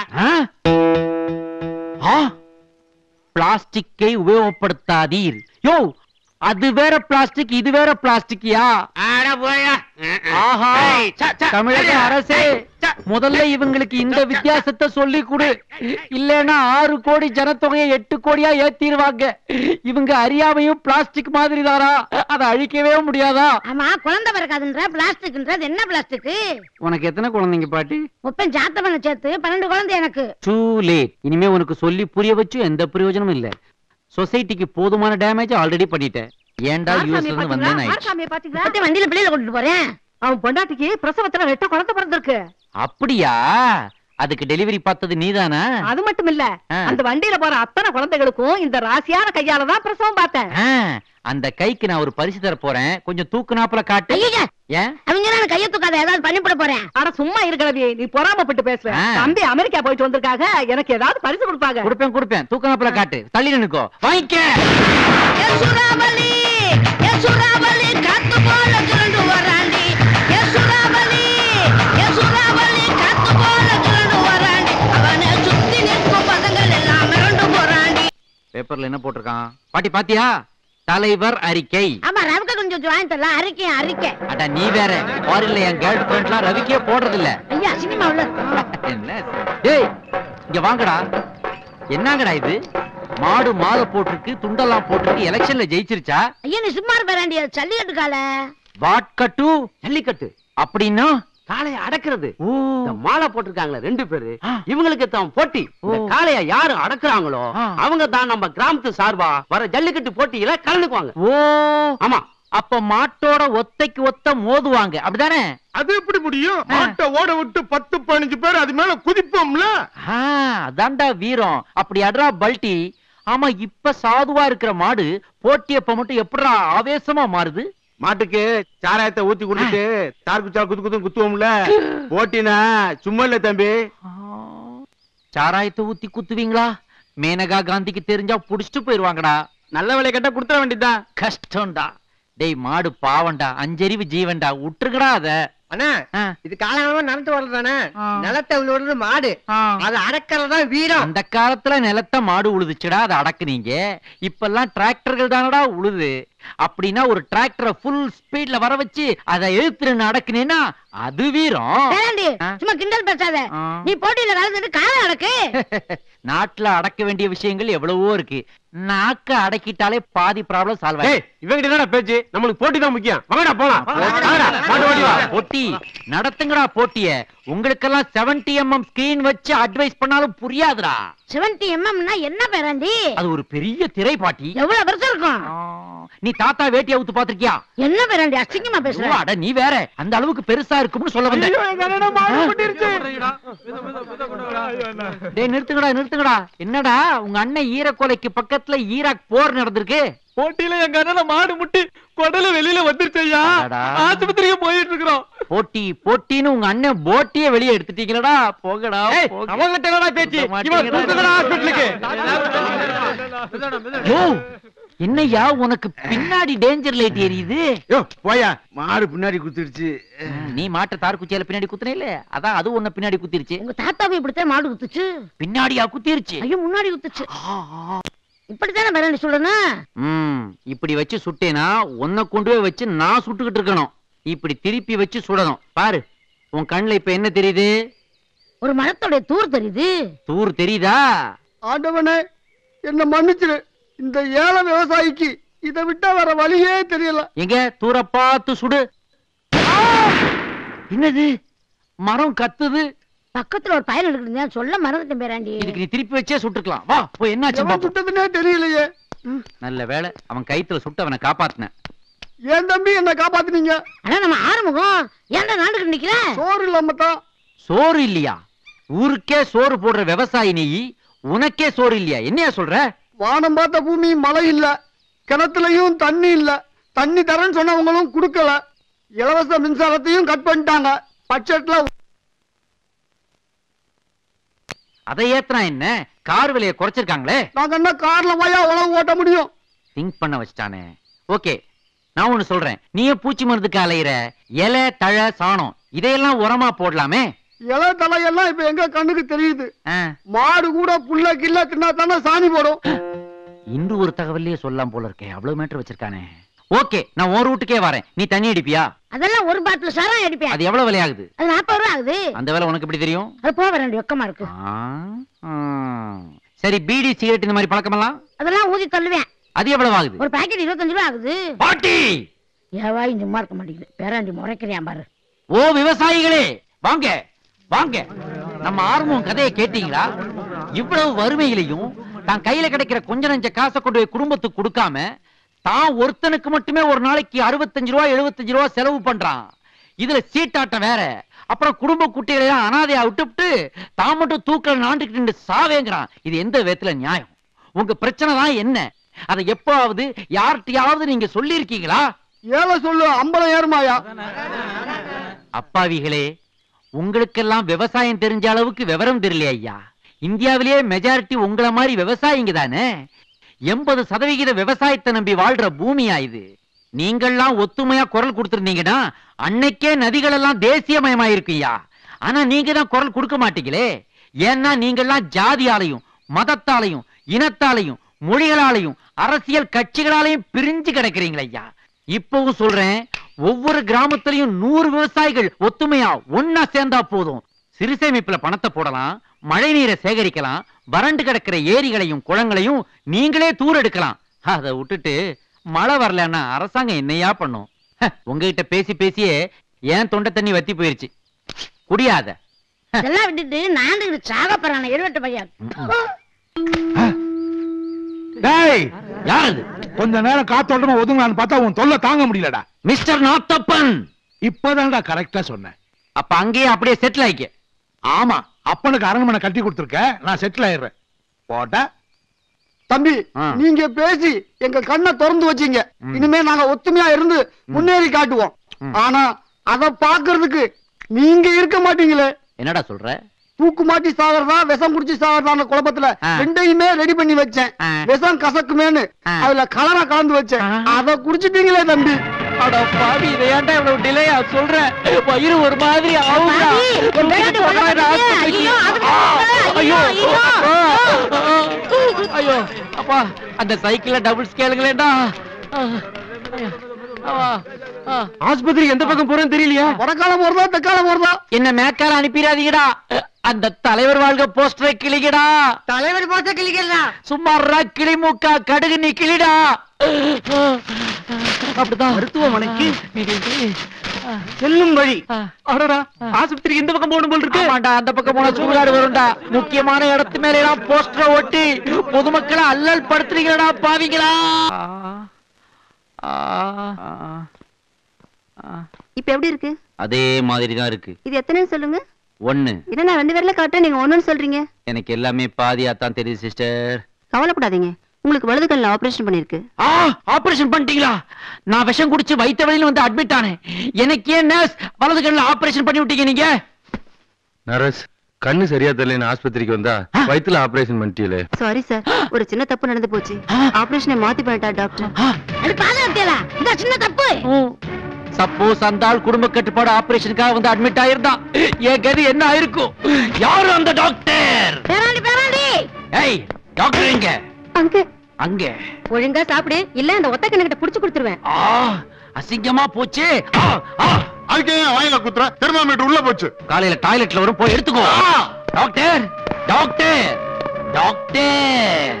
பிளாஸ்டிக்கை உபயோகப்படுத்தாதீர். யோ அது வேற பிளாஸ்டிக் இது வேற பிளாஸ்டிக்கியா அட போயா. ஆஹா. ஏய், ச, ச, தமிழக அரசே. முதல்ல இவங்களுக்கு இந்த வித்தியாசத்தை சொல்லி கொடு. இல்லைன்னா ஆறு கோடி ஜனத்தொகையை எட்டு கோடியா ஏத்திடுவாங்க. இவங்க அறியாமையும் பிளாஸ்டிக் மாதிரி தானா அதை அழிக்கவே முடியாதா? ஆமா குழந்தை பிறக்காதுன்ற பிளாஸ்டிக்ன்றது என்ன பிளாஸ்டிக்? உனக்கு எத்தனை குழந்தைங்க பாட்டி? முப்பன் ஜாத்த பண்ண சேர்த்து பன்னெண்டு குழந்தை எனக்கு. டூ லேட் இனிமே உனக்கு சொல்லி புரிய வச்சு எந்த பிரயோஜனமும் இல்ல. சொசைட்டிக்கு போதுமான டேமேஜ் ஆல்ரெடி பண்ணிட்டேன். ஏன்டா யூஎஸ்ல இருந்து வந்தேன். பத்தி வண்டியில பிள்ளையில கொண்டுட்டு போறேன். அவன் பொண்டாட்டிக்கு பிரசவத்துல ரெட்ட குழந்தை பிறந்திருக்கு. அப்படியா? அதுக்கு டெலிவரி பார்த்தது நீதானா? அது மட்டும் இல்ல. அந்த வண்டியில போற அத்தனை குழந்தைகளுக்கும் இந்த ராசியான கையால தான் பிரசவம் பார்த்தேன். அந்த கைக்கு நான் ஒரு பரிசு தர போறேன். கொஞ்சம் தூக்குனாப்புல காட்டு. ஏன் அவங்க நான் கையை தூக்காத ஏதாவது பண்ணிவிட போறேன். ஆனா சும்மா இருக்கிறது நீ பொறாமப்பட்டு பேசுற. தம்பி அமெரிக்கா போயிட்டு வந்திருக்காக எனக்கு ஏதாவது பரிசு கொடுப்பாங்க. கொடுப்பேன் கொடுப்பேன். தூக்குனாப்புல காட்டு. தள்ளி நினைக்கோ வாங்கிக்க. காத்து போல பேப்பர்ல என்ன போட்டிருக்கான்? பாட்டி பாத்தியா? தலைவர் அறிக்கை. ஆமா ரவுக்க கொஞ்சம் வாங்கி தரலாம். அறிக்கை அறிக்கை. அட நீ வேற. ஃபாரின்ல என் கேர்ள் ஃபிரெண்ட்லாம் ரவிக்கே போடுறது இல்ல ஐயா சினிமா உள்ள. என்ன? ஏய் இங்க வாங்கடா. என்னங்கடா இது? மாடு மாலை போட்டிருக்கு துண்டெல்லாம் போட்டிருக்கு எலெக்ஷன்ல ஜெயிச்சிருச்சா? ஐயா நீ சும்மா இருப்பாண்டி சல்லிக்கட்டு கால. வாட்கட்டு ஜல்லிக்கட்டு. அப்படின்னா காளைய அடக்குறது. இந்த மாலை போட்டிருக்காங்களே ரெண்டு பேரு. இவங்களுக்கு தான் போட்டி. காளைய யாரு அடக்குறாங்களோ. அவங்க தான் நம்ம கிராமத்து சார்பா வர ஜல்லிக்கட்டு போட்டியில கலந்துக்குவாங்க. ஓ. ஆமா. அப்ப மாட்டோட ஒத்தைக்கு ஒத்த மோதுவாங்க. அப்படிதானே? அது எப்படி முடியும்? மாட்டை ஓட விட்டு பத்து பதினஞ்சு பேர் அது மேல குதிப்போம்ல? ஆ, அதான்டா வீரம். அப்படி அட்ரா பல்டி ஆமா இப்ப சாதுவா இருக்கிற மாடு போட்டியப்ப மட்டும் எப்படிடா ஆவேசமா மாறுது? மாட்டுக்கு சாராயத்தை ஊத்தி குடுத்துட்டு தார் குச்சா குத்து குத்து குத்துவோம்ல. போட்டினா சும்மா இல்ல தம்பி. சாராயத்தை ஊத்தி குத்துவீங்களா? மேனகா காந்திக்கு தெரிஞ்சா புடிச்சிட்டு போயிருவாங்கடா. நல்ல வேலை கேட்டா கொடுத்துட வேண்டியதுதான் கஷ்டம்டா. டேய் மாடு பாவம்டா. அஞ்சறிவு ஜீவன்டா. விட்டுருக்கடா அத. அண்ணா இது காலகாலமா நடந்து வர்றதானே. நிலத்தை விழுறது மாடு. அது அடக்கிறதா வீரம். அந்த காலத்துல நிலத்த மாடு உழுதுச்சுடா. அதை அடக்குனீங்க. இப்பெல்லாம் டிராக்டர்கள் தானடா உழுது. அப்படின்னா ஒரு டிராக்டரை ஃபுல் ஸ்பீட்ல வர வச்சு அதை எழுத்துறன்னு அடக்குனீன்னா அது வீரம். சும்மா கிண்டல் பேசாத. நீ போட்டியில கலந்துட்டு காலை அடக்கு நாட்டுல அடக்க வேண்டிய விஷயங்கள் எவ்வளவோ இருக்கு நாக்க அடக்கிட்டாலே பாதி ப்ராப்ளம் சால்வ் ஏய் இவங்கிட்ட என்னடா பேச்சு? நம்மளுக்கு போட்டி தான் முக்கியம். வாங்கடா போலாம். போட்டி நடத்துங்கடா போட்டிய. உங்களுக்கெல்லாம் 70 எம்எம் ஸ்கிரீன் வச்சு அட்வைஸ் பண்ணாலும் புரியாதுடா. செவன்டி எம்எம்னா என்ன பேராண்டி? அது ஒரு பெரிய திரை பாட்டி எவ்வளவு பெருசா இருக்கும்? நீ தாத்தா வேட்டி அவுத்து பாத்திருக்கியா என்ன பேராண்டி அசிங்கமா பேசுற? அட நீ வேற. அந்த அளவுக்கு பெருசா இருக்கும்னு சொல்ல வந்தேன். ஐயோ, எங்க அண்ணனை மாடு கொட்டிருச்சு. டேய் நிறுத்துங்கடா நிறுத்துங்கடா. என்னடா உங்க அண்ணன் ஈரக்கோலைக்கு பக்கத்துல ஈராக் போர் நடந்திருக்கு. போட்டியில எங்க அண்ணனை மாடு முட்டி குடல வெளியில வந்துருச்சு ஐயா. அடடா. ஆஸ்பத்திரிக்கு போயிட்டு இருக்கிறோம். போட்டி போட்டின்னு உங்க அண்ணன் போட்டியே வெளியே எடுத்துட்டீங்களடா. போகடா. அவங்கிட்ட என்னடா பேச்சு? விட இவன் மாட்டீங்கடா. கூப்பிட்டுக்கடா ஹாஸ்பிட்டலுக்கு யோ, என்னய்யா உனக்கு பின்னாடி டேஞ்சர் லைட் எரியுது? போயா. மாடு பின்னாடி குத்திடுச்சு. ம், நீ மாட்ட தார் குச்சியால பின்னாடி குத்துனே இல்ல? அதான் அது உன்ன பின்னாடி குத்திருச்சு உங்க தாத்தாவை இப்படித்தான் மாடு குத்துச்சு. பின்னாடியா குத்திருச்சு. ஐயோ முன்னாடி குத்துச்சு. இப்படித்தானே பேராண்டி சொல்லணும்? ம் இப்படி வச்சு சுட்டேனா உன்னை கொண்டு போய் வச்சு நான் சுட்டுக்கிட்டு இருக்கணும். இப்படி திருப்பி வச்சு சுடணும். பாரு உன் கண்ணுல இப்ப என்ன தெரியுது? ஒரு மரத்தோட தூர் தெரியுது. தூர் தெரியுதா? ஆண்டவனே என்ன மன்னிச்சிரு. இந்த ஏழை விவசாயிக்கு இதை விட்டா வேற வழியே தெரியல. எங்க? தூர பார்த்து சுடு! என்னது? மரம் கத்துது. பக்கத்துல ஒரு பயல் இருக்குதுங்க சொல்ல மறந்துட்டேன் பேராண்டி. இதுக்கு நீ திருப்பி வச்சே சுட்டுக்கலாம் வா போய் என்னாச்சு எவன் பாப்போம். சுட்டதுன்னே தெரியலையே. நல்ல வேளை அவன் கைத்துல சுட்டு அவனை காப்பாத்தினேன். என் தம்பி என்ன காப்பாத்துனீங்க? ஆனா நம்ம ஆறுமுகம். ஏன்டா நாண்டுக்கு நிக்கிற? சோறு இல்லாம தான் சோறு இல்லையா? ஊருக்கே சோறு போடுற விவசாயி நீ. உனக்கே சோறு இல்லையா? என்னையா சொல்ற? வானம் பார்த்த பூமி மழை இல்ல. கிணத்துலயும் தண்ணி இல்ல. தண்ணி தரேன்னு சொன்னவங்களும் கொடுக்கல. இலவச மின்சாரத்தையும் கட் பண்ணிட்டாங்க. பட்ஜெட்ல அதை ஏத்துனா என்ன? கார் விலையை குறைச்சிருக்காங்களே? நாங்க என்ன கார்ல போயா உழவு ஓட்ட முடியும்? திங்க் பண்ண வச்சுட்டானே. ஓகே நான் ஒண்ணு சொல்றேன். நீயே பூச்சி மருந்துக்கு அலையிற இலை தழை சாணம் இதையெல்லாம் உரமா போடலாமே? இலை தலையெல்லாம் இப்ப எங்க கண்ணுக்கு தெரியுது? மாடு கூட புல்ல கில்ல தின்னா தானே சாணி போடும்? இன்று ஒரு தகவலையே சொல்லலாம் போல இருக்கே. அவ்வளவு மீட்டர் வச்சிருக்கானே. ஓகே நான் ஒரு ரூட்டுக்கே வரேன். நீ தண்ணி அடிப்பியா? அதெல்லாம் ஒரு பாட்டில் சாரம் அடிப்பேன் அது எவ்வளவு விலையாகுது அது நாற்பது ரூபா ஆகுது. அந்த வேலை உனக்கு எப்படி தெரியும்? அது போக வேண்டிய வெக்கமா இருக்கு. சரி பீடி சிகரெட் இந்த மாதிரி பழக்கமெல்லாம்? அதெல்லாம் ஊதி தள்ளுவேன். அது எவ்வளவு ஆகுது? ஒரு பாக்கெட் இருபத்தஞ்சு ரூபா ஆகுது. பாட்டி! ஏவாய் சும்மா இருக்க மாட்டேங்குது? பேராண்டி முறைக்கிறியான் பாரு. ஓ விவசாயிகளே! வாங்க வாங்க. நம்ம ஆர்வம் கதையை கேட்டீங்களா? இவ்வளவு வறுமையிலையும் தான் கையில கிடைக்கிற கொஞ்ச நஞ்ச காசை கொண்டு போய் குடும்பத்துக்கு கொடுக்காம தான் ஒருத்தனுக்கு மட்டுமே ஒரு நாளைக்கு அறுபத்தஞ்சு ரூபா எழுபத்தஞ்சு ரூபா செலவு பண்றான். இதுல சீட்டாட்டம் வேற. அப்புறம் குடும்ப குட்டிகளை எல்லாம் அனாதையா விட்டுவிட்டு தான் மட்டும் தூக்கல நாண்டுக்கிட்டு நின்னு சாவேங்கிறான். இது எந்த விதத்துல நியாயம்? உங்க பிரச்சனை தான் என்ன? அதை எப்பவாவது யார்கிட்டயாவது நீங்க சொல்லியிருக்கீங்களா? ஏழை சொல்லு அம்பலம் ஏறுமாயா அப்பாவிகளே உங்களுக்கெல்லாம் விவசாயம் தெரிஞ்ச அளவுக்கு விவரம் தெரியல ஐயா. இந்தியாவிலேயே மெஜாரிட்டி உங்கள மாதிரி விவசாயிங்க தானே? எண்பது சதவிகித விவசாயத்தை நம்பி வாழ்ற பூமியா இது? நீங்கள்லாம் ஒத்துமையா குரல் கொடுத்துருந்தீங்கன்னா அன்னைக்கே நதிகள் எல்லாம் தேசியமயமாயிருக்குய்யா. ஆனா நீங்க தான் குரல் கொடுக்க மாட்டீங்களே. ஏன்னா நீங்கள்லாம் ஜாதியாலையும் மதத்தாலையும் இனத்தாலையும் மொழிகளாலையும் அரசியல் கட்சிகளாலையும் பிரிஞ்சு கிடக்குறீங்களே ஐயா இப்பவும் சொல்றேன் ஒவ்வொரு கிராமத்திலையும் நூறு விவசாயிகள் ஒத்துமையா ஒன்னா சேர்ந்தா போதும். சிறுசேமிப்புல பணத்தை போடலாம் மழை நீரை சேகரிக்கலாம் வறண்டு கிடக்கிற ஏரிகளையும் குளங்களையும் நீங்களே தூர் எடுக்கலாம் அதை விட்டுட்டு மழை வரலன்னா அரசாங்கம் என்னையா பண்ணும்? உங்ககிட்ட பேசி பேசியே ஏன் தொண்டை தண்ணி வத்தி போயிருச்சு. குடியாத. இதெல்லாம் விட்டுட்டு நாண்டுகிட்டு சாக போறான எழுவட்ட பையன். யார் கொஞ்ச நேரம் காத்தோட்டமா ஒதுங்கலான்னு பார்த்தா உன் தொல்லை தாங்க முடியலடா. மிஸ்டர் நாத்தப்பன். இப்பதான்டா கரெக்டா சொன்னேன். அப்ப அங்கேயே அப்படியே செட்டில் ஆயிக்க. ஆமா. அப்பனுக்கு அரண்மனை கட்டி கொடுத்துருக்க நான் செட்டில் ஆயிடுறேன் போட்டா தம்பி. நீங்க பேசி எங்க கண்ணை திறந்து வச்சீங்க. இனிமே நாங்க ஒத்துமையா இருந்து முன்னேறி காட்டுவோம். ஆனா அத பாக்குறதுக்கு நீங்க இருக்க மாட்டீங்களே என்னடா சொல்ற தூக்கு மாட்டி சாகிறதா விஷம் குடிச்சு சாகிறதான குழப்பத்துல. ரெண்டையுமே ரெடி பண்ணி வச்சேன். விஷம் கசக்குமேன்னு. அதுல கலரா கலந்து வச்சேன். அத குடிச்சிட்டீங்களே தம்பி அட பாவி இதை ஏன்டா இவ்வளவு டிலேயா சொல்ற? வயிறு ஒரு மாதிரி ஆகுதா. ஐயோ. ஐயோ, அப்பா அந்த சைக்கிள்ல டபுள் ஸ்கேலுங்களேடா ஆஸ்பத்திரி எந்த பக்கம் போறேன்னு தெரியலையா? வடக்கால போறதா தெக்கால போறதா? என்ன மேக்கால அனுப்பிடாதீங்கடா. அந்த தலைவர் வாழ்க போஸ்டரை கிளிகடா தலைவர் பார்த்த கிளிக்கலாம் சும்மா கிளி மூக்கா கடுகு நீ கிளிடா அப்படிதான். மருத்துவமனைக்கு செல்லும் வழி. அடடா ஆஸ்பத்திரிக்கு இந்த பக்கம் போகணும் போல் இருக்கு. ஆமாண்டா அந்த பக்கம் போனா சூறாடு வரும்டா. முக்கியமான இடத்து மேல எல்லாம் போஸ்டரை ஒட்டி பொதுமக்களை அல்லல் படுத்துறீங்களா பாவிங்களா? ஆ, ஆ, ஆ. இப்ப எப்படி இருக்கு? அதே மாதிரி தான் இருக்கு. இது எத்தனைன்னு சொல்லுங்க. ஒண்ணு. என்ன நான் ரெண்டு பேர்ல காட்டுறேன் நீங்க ஒண்ணுன்னு சொல்றீங்க. எனக்கு எல்லாமே பாதியா தான் தெரியுது சிஸ்டர். கவலைப்படாதீங்க. உங்களுக்கு வலது கண்ணில் ஆபரேஷன் பண்ணிருக்கு ஆ ஆபரேஷன் பண்ணிட்டீங்களா? நான் விஷம் குடிச்சு வைத்த வழியில வந்து அட்மிட் ஆனேன் எனக்கு ஏன் நர்ஸ் வலது கண்ணில் ஆபரேஷன் பண்ணி விட்டீங்க நீங்க? நரஸ் கண்ணு சரியா தெரியல ஆஸ்பத்திரிக்கு வந்தா வயித்துல ஆபரேஷன் பண்ணிட்டீங்களே. சாரி சார் ஒரு சின்ன தப்பு நடந்து போச்சு. ஆபரேஷனை மாத்தி பண்ணிட்டார் டாக்டர் அது பாதுகாத்தியலா இந்த சின்ன தப்பு. சப்போஸ் அந்த ஆள் குடும்ப கட்டுப்பாடு ஆபரேஷனுக்காக வந்து அட்மிட் ஆயிருந்தான் என் கதி என்ன ஆயிருக்கும்? யாரு அந்த டாக்டர் பேராண்டி பேராண்டி ஏய் டாக்டர் எங்க? அங்க. அங்க. ஒழுங்கா சாப்பிடு. இல்ல அந்த ஒத்த கண்ணுகிட்ட புடிச்சு கொடுத்துருவேன். ஆ அசிங்கமா போச்சே. அதுக்கு வாயில குத்துற தெர்மாமீட்டர் உள்ள போச்சு. காலையில டாய்லெட்ல வரும் போய் எடுத்துக்கோ. Doctor doctor doctor.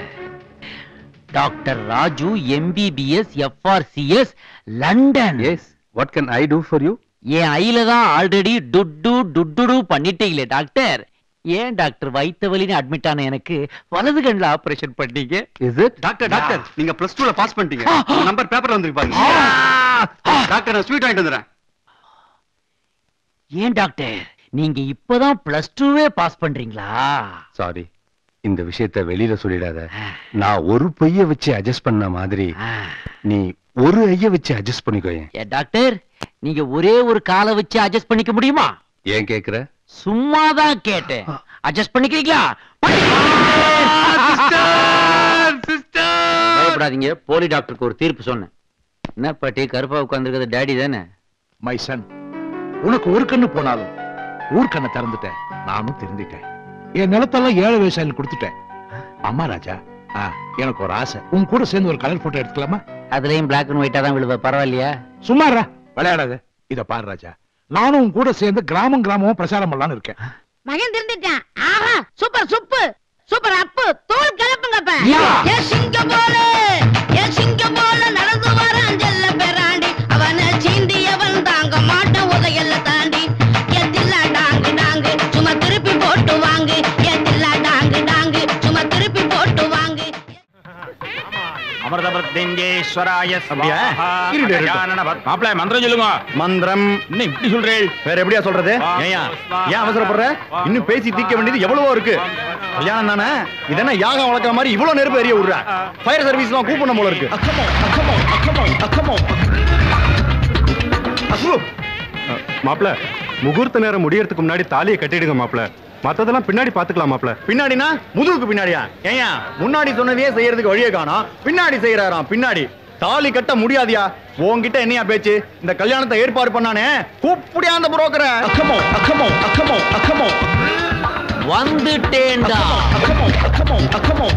Doctor Raju MBBS FRCS London. Yes what can I do for you என் ஐல தான் ஆல்ரெடி டுட்டு டுட்டுடு பண்ணிட்டீங்களே டாக்டர். ஏன் டாக்டர் வைத்த வலின்னு அட்மிட் ஆன எனக்கு வலது கண்ணில் ஆபரேஷன் பண்ணீங்க? It doctor doctor. நீங்க பிளஸ் டூல பாஸ் பண்ணிட்டீங்க. நம்பர் பேப்பர்ல வந்திருக்கு பாருங்க. டாக்டர் நான் ஸ்வீட் வாங்கிட்டு வந்துடுறேன். ஏன் டாக்டர்? நீங்க இப்பதான் பிளஸ் டூவே பாஸ் பண்றீங்களா? சாரி இந்த விஷயத்த வெளியில சொல்லிடாத. நான் ஒரு பைய வச்சு அட்ஜஸ்ட் பண்ண மாதிரி. நீ ஒரு ஐய வச்சு அட்ஜஸ்ட் பண்ணிக்கோயேன். ஏ டாக்டர் நீங்க ஒரே ஒரு காலை வச்சு அட்ஜஸ்ட் பண்ணிக்க முடியுமா? ஏன் கேக்குற? சும்மா தான் கேட்டேன் அட்ஜஸ்ட் பண்ணிக்கிறீங்களா? பயப்படாதீங்க. போலி டாக்டருக்கு ஒரு தீர்ப்பு சொன்னேன். என்ன பாட்டி கருப்பா உட்கார்ந்துருக்கிறது டேடி தானே? மை சன் உனக்கு ஒரு கண்ணு போனாலும் ஊர் கண்ணை திறந்துட்டேன். நானும் திருந்திட்டேன் என் நிலத்தெல்லாம் ஏழை விவசாயிகள் கொடுத்துட்டேன். அம்மா ராஜா எனக்கு ஒரு ஆசை. உன் கூட சேர்ந்து ஒரு கலர் போட்டோ எடுத்துக்கலாமா? அதுலயும் பிளாக் அண்ட் ஒயிட்டா தான் விழுவ. பரவாயில்லையா? சும்மாறா விளையாடாத. இத பாரு ராஜா. நானும் கூட சேர்ந்து கிராமம் கிராமமும் பிரச்சாரம் பண்ணலாம்னு இருக்கேன். மகன் திருந்துட்டான். ஆஹா சூப்பர் சுப்பு. சூப்பர் அப்பு. தோல் கலப்புங்கப்ப யா. அமிர்தபத்தேங்கேஸ்வராய மாப்பிள்ள மந்திரம் சொல்லுங்க. மந்திரம். என்ன இப்படி சொல்றேன் வேற எப்படியா சொல்றது? ஏன் அவசரப்படுற? இன்னும் பேசி தீர்க்க வேண்டியது எவ்வளவோ இருக்கு. கல்யாணம் தானே? இதென்ன யாகம் வளர்க்குற மாதிரி இவ்வளவு நெருப்பு எரிய விடுற? ஃபயர் சர்வீஸ் தான் கூப்பிடணும் போல இருக்கு. மாப்ள முகூர்த்த நேரம் முடியறதுக்கு முன்னாடி தாலியை கட்டிடுங்க மாப்ள மத்ததெல்லாம் பின்னாடி பாத்துக்கலாம் மாப்ள பின்னாடினா முதுகுக்கு பின்னாடியா? ஏயா முன்னாடி சொன்னதையே செய்யறதுக்கு வழியே காணோம். பின்னாடி செய்யறாராம் பின்னாடி. தாலி கட்ட முடியாதியா? உன்கிட்ட என்னையா பேச்சு? இந்த கல்யாணத்தை ஏற்பாடு பண்ணானே? கூப்பிடியா அந்த புரோக்கரை அக்கமோ அக்கமோ அக்கமோ அக்கமோ வந்துட்டேன்டா. அக்கமோ அக்கமோ அக்கமோ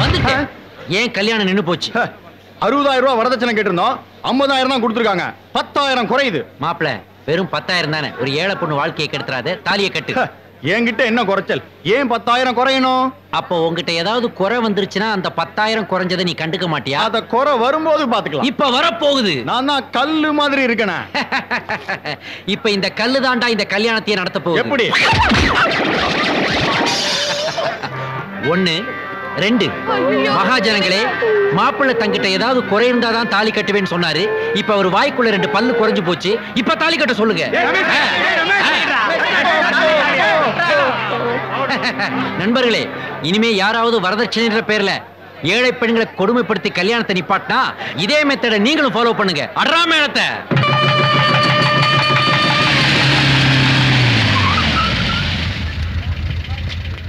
வந்துட்டேன். ஏன் கல்யாணம் நின்னு போச்சு? அறுபதாயிரம் ரூபாய் வரதட்சணை கேட்டிருந்தோம். ஐம்பதாயிரம் தான் கொடுத்துருக்காங்க. பத்தாயிரம் குறையுது. மாப்பிள வெறும் பத்தாயிரம் தானே? ஒரு ஏழை பொண்ணு வாழ்க்கையை கெடுத்துறாத தாலியை கட்டு. என்கிட்ட என்ன குறைச்சல்? ஏன் பத்தாயிரம் குறையணும்? அப்போ உன்கிட்ட ஏதாவது குறை வந்துருச்சுன்னா அந்த பத்தாயிரம் குறைஞ்சதை நீ கண்டுக்க மாட்டியா? அத குறை வரும்போது பாத்துக்கலாம். இப்ப வரப்போகுது. நான் தான் கல்லு மாதிரி இருக்கேனே. இப்ப இந்த கல்லு தாண்டா இந்த கல்யாணத்தையே நடத்த போகுது. எப்படி? ஒண்ணு ரெண்டு மகாஜனங்களே மாப்பிள்ளை தங்கிட்ட ஏதாவது குறை இருந்தாதான் தாலி கட்டுவேன்னு சொன்னாரு இப்ப அவர் வாய்க்குள்ள ரெண்டு பல்லு குறைஞ்சு போச்சு இப்ப தாலி கட்ட சொல்லுங்க நண்பர்களே இனிமே யாராவது வரதட்சணைன்ற பேர்ல ஏழை பெண்களை கொடுமைப்படுத்தி கல்யாணத்தை நிப்பாட்டினா இதே மெத்தட நீங்களும் ஃபாலோ பண்ணுங்க அட்ரா மேளத்தை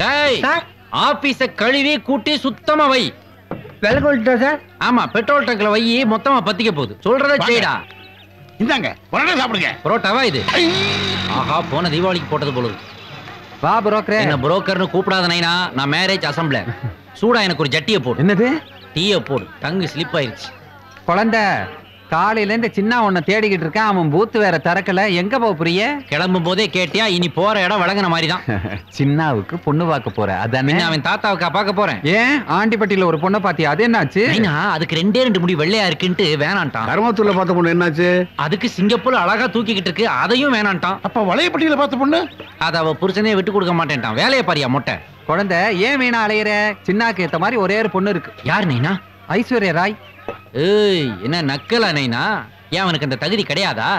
டேய் ஆபீஸ கழுவி கூட்டி சுத்தமா வை. சார்? ஆமா பெட்ரோல் டங்க்ல வை மொத்தமா பத்திக்க போகுது. சொல்றத செய்டா. இந்தாங்க உடனே சாப்பிடுங்க. புரோட்டாவா இது? ஆஹா போன தீபாவளிக்கு போட்டது போல இருக்கு. வா புரோக்கரே என்ன புரோக்கர்னு கூப்பிடாத நைனா நான் மேரேஜ் அசம்பிள சூடா எனக்கு ஒரு ஜட்டிய போடு. என்னது? டீய போடு. டங்கு ஸ்லிப் ஆயிருச்சு. குழந்தை. காலையில இருந்து சின்ன உன்னை தேடிக்கிட்டு இருக்கேன். அவன் பூத்து வேற திறக்கல. எங்க போக புரிய? கிளம்பும் போதே கேட்டியா இனி போற இடம் வழங்கின மாதிரி தான் சின்னாவுக்கு பொண்ணு பார்க்க போற. அதானே? அவன் தாத்தாவுக்கா பார்க்க போறேன். ஏன்? ஆண்டிப்பட்டியில ஒரு பொண்ணை பாத்தியா அது என்னாச்சு? நைனா அதுக்கு ரெண்டே ரெண்டு முடி வெள்ளையா இருக்குன்ட்டு வேணான்ட்டான். கருமத்தூர்ல பார்த்த பொண்ணு என்னாச்சு? அதுக்கு சிங்கப்பூர் அழகா தூக்கிக்கிட்டு இருக்கு. அதையும் வேணான்ட்டான். அப்ப வளையப்பட்டியில பார்த்த பொண்ணு? அத அவ புருஷனே விட்டு கொடுக்க மாட்டேன்ட்டான். வேலையை பாரியா மொட்டை? குழந்தை ஏன் வீணா அலையிற? சின்னாக்கு ஏத்த மாதிரி ஒரே ஒரு பொண்ணு இருக்கு. யார் நைனா ஐஸ்வர்யா ராய். ஏய் என்ன நக்கலா நைனா ஏன் அவனுக்கு அந்த தகுதி கிடையாதா?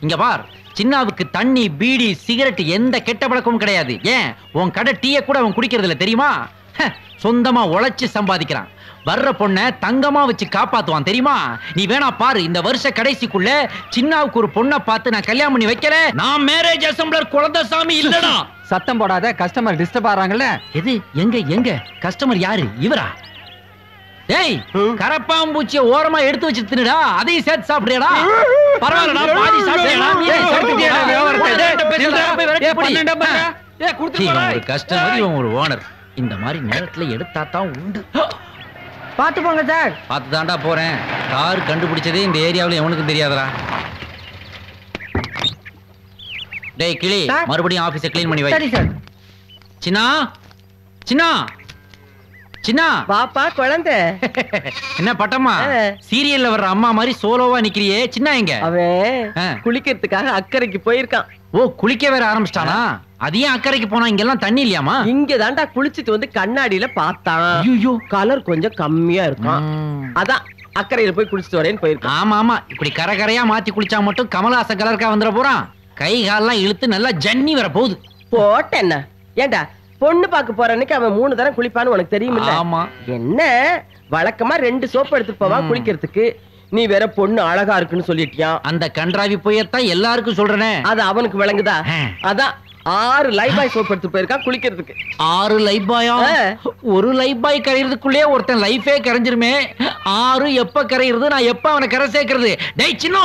இங்க பார். சின்னாவுக்கு தண்ணி பீடி சிகரெட் எந்த கெட்ட பழக்கமும் கிடையாது. ஏன்? உன் கடை டீய கூட அவன் குடிக்கிறது இல்ல தெரியுமா சொந்தமா உழைச்சு சம்பாதிக்கிறான். வர்ற பொண்ண தங்கமா வச்சு காப்பாத்துவான் தெரியுமா? நீ வேணா பாரு இந்த வருஷ கடைசிக்குள்ள சின்னாவுக்கு ஒரு பொண்ணை பார்த்து நான் கல்யாணம் பண்ணி வைக்கிறேன் நான் மேரேஜ் அசம்பிளர் குழந்தைசாமி இல்லடா. சத்தம் போடாத கஸ்டமர் டிஸ்டர்ப் ஆறாங்கல்ல? எது? எங்க எங்க? கஸ்டமர் யாரு? இவரா? டேய் கரப்பாம்பூச்சிய ஓரமா எடுத்து வச்சு தின்னுடா அதையும் சேர்த்து சாப்பிடுறியாடா? பரவாயில்லடா பாதி சாப்பிடுறியாடா நீ வியாபாரத்தை? ஒரு கஸ்டமர் இவன் ஒரு ஓனர். இந்த மாதிரி நேரத்துல எடுத்தா தான் உண்டு. பாத்து போங்க சார். பார்த்து தாண்டா போறேன். கார் கண்டுபிடிச்சதே இந்த ஏரியாவுல எவனுக்கும் தெரியாதடா. டேய் கிளி. மறுபடியும் ஆபீஸ க்ளீன் பண்ணி வை. சரி சார். சின்னா சின்னா. சின்னா. பாப்பா குழந்தை. என்ன பட்டம்மா. சீரியல்ல வர்ற அம்மா மாதிரி சோலோவா நிக்கிறியே. சின்ன எங்க? அவன். குளிக்கிறதுக்காக அக்கறைக்கு போயிருக்கான். ஓ குளிக்க வேற ஆரம்பிச்சிட்டானா? அது ஏன் அக்கறைக்கு போனா? இங்கெல்லாம் தண்ணி இல்லையாமா இங்க தாண்டா குளிச்சிட்டு வந்து கண்ணாடியில பார்த்தான். ஐயோ கலர் கொஞ்சம் கம்மியா இருக்கும் அதான் அக்கறையில போய் குளிச்சிட்டு வரேன்னு போயிருக்கான். ஆமா ஆமா இப்படி கரை கரையா மாத்தி குளிச்சா மட்டும் கமலஹாசன் கலருக்கா வந்துட போறான். கை கால்லாம் இழுத்து நல்லா ஜன்னி வர போகுது. போட்டேன்ன. ஏண்டா பொண்ணு பார்க்க போற அன்னைக்கு அவன் மூணு தரம் குளிப்பான்னு உனக்கு தெரியுமில்ல? ஆமா. என்ன? வழக்கமா ரெண்டு சோப்பு எடுத்துட்டு போவான் குளிக்கிறதுக்கு. நீ வேற பொண்ணு அழகா இருக்குன்னு சொல்லிட்டியான் அந்த கன்றாவி புயத்தான் எல்லாருக்கும் சொல்றேனே. அது அவனுக்கு விளங்குதா? அதான் ஆறு லைபாய் சோப் எடுத்து போயிருக்கான் குளிக்கிறதுக்கு. ஆறு லைஃப் பாயா. ஒரு லைஃப் பாய் கரையிறதுக்குள்ளே ஒருத்தன் லைஃபே கரைஞ்சிருமே. ஆறு எப்ப கரையிறது? நான் எப்ப அவனை கரை சேர்க்கறது? டேய் சின்னோ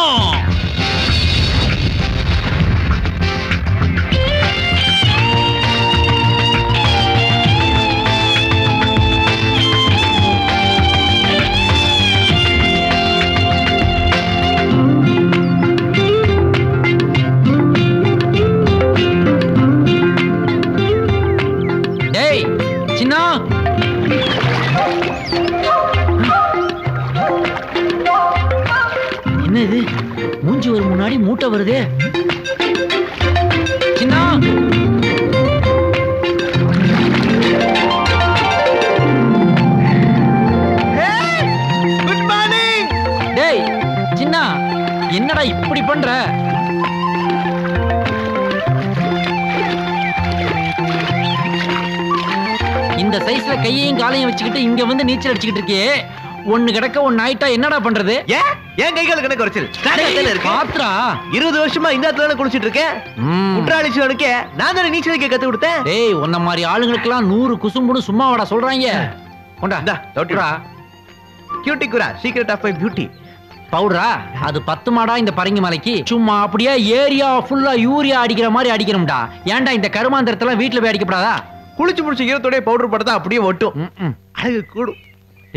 மூட்டை வருதே. சின்னா. டேய் சின்னா என்னடா இப்படி பண்ற? இந்த சைஸ்ல கையையும் காலையும் வச்சுக்கிட்டு இங்க வந்து நீச்சல் அடிச்சுக்கிட்டு இருக்கியே. ஒன்னு கிடக்க ஒன்னு ஆயிட்டா என்னடா பண்றது? ஏன்? ஏன் கை கால கணக்கு குறைச்சல் பாத்ரா. இருபது வருஷமா இந்த இடத்துல குளிச்சிட்டு இருக்கேன். குற்றாலி சிவனுக்கு நான் தானே நீச்சல் அடிக்க கத்து கொடுத்தேன்? டேய் உன்ன மாதிரி ஆளுங்களுக்கெல்லாம் நூறு குசும்புன்னு சும்மா வாடா சொல்றாங்க. கொண்டா இந்தா, தொட்டுடா. Cuticura secret of my beauty பவுடரா? அது பத்து மாடா இந்த பரங்கி மலைக்கு. சும்மா அப்படியே ஏரியா ஃபுல்லா யூரியா அடிக்கிற மாதிரி அடிக்கணும்டா. ஏன்டா இந்த கருமாந்திரத்தெல்லாம் வீட்டுல போய் அடிக்கப்படாதா? குளிச்சு முடிச்ச ஈரத்தோட பவுடர் படுத்தா அப்படியே ஒட்டும். அழகு கூடும்.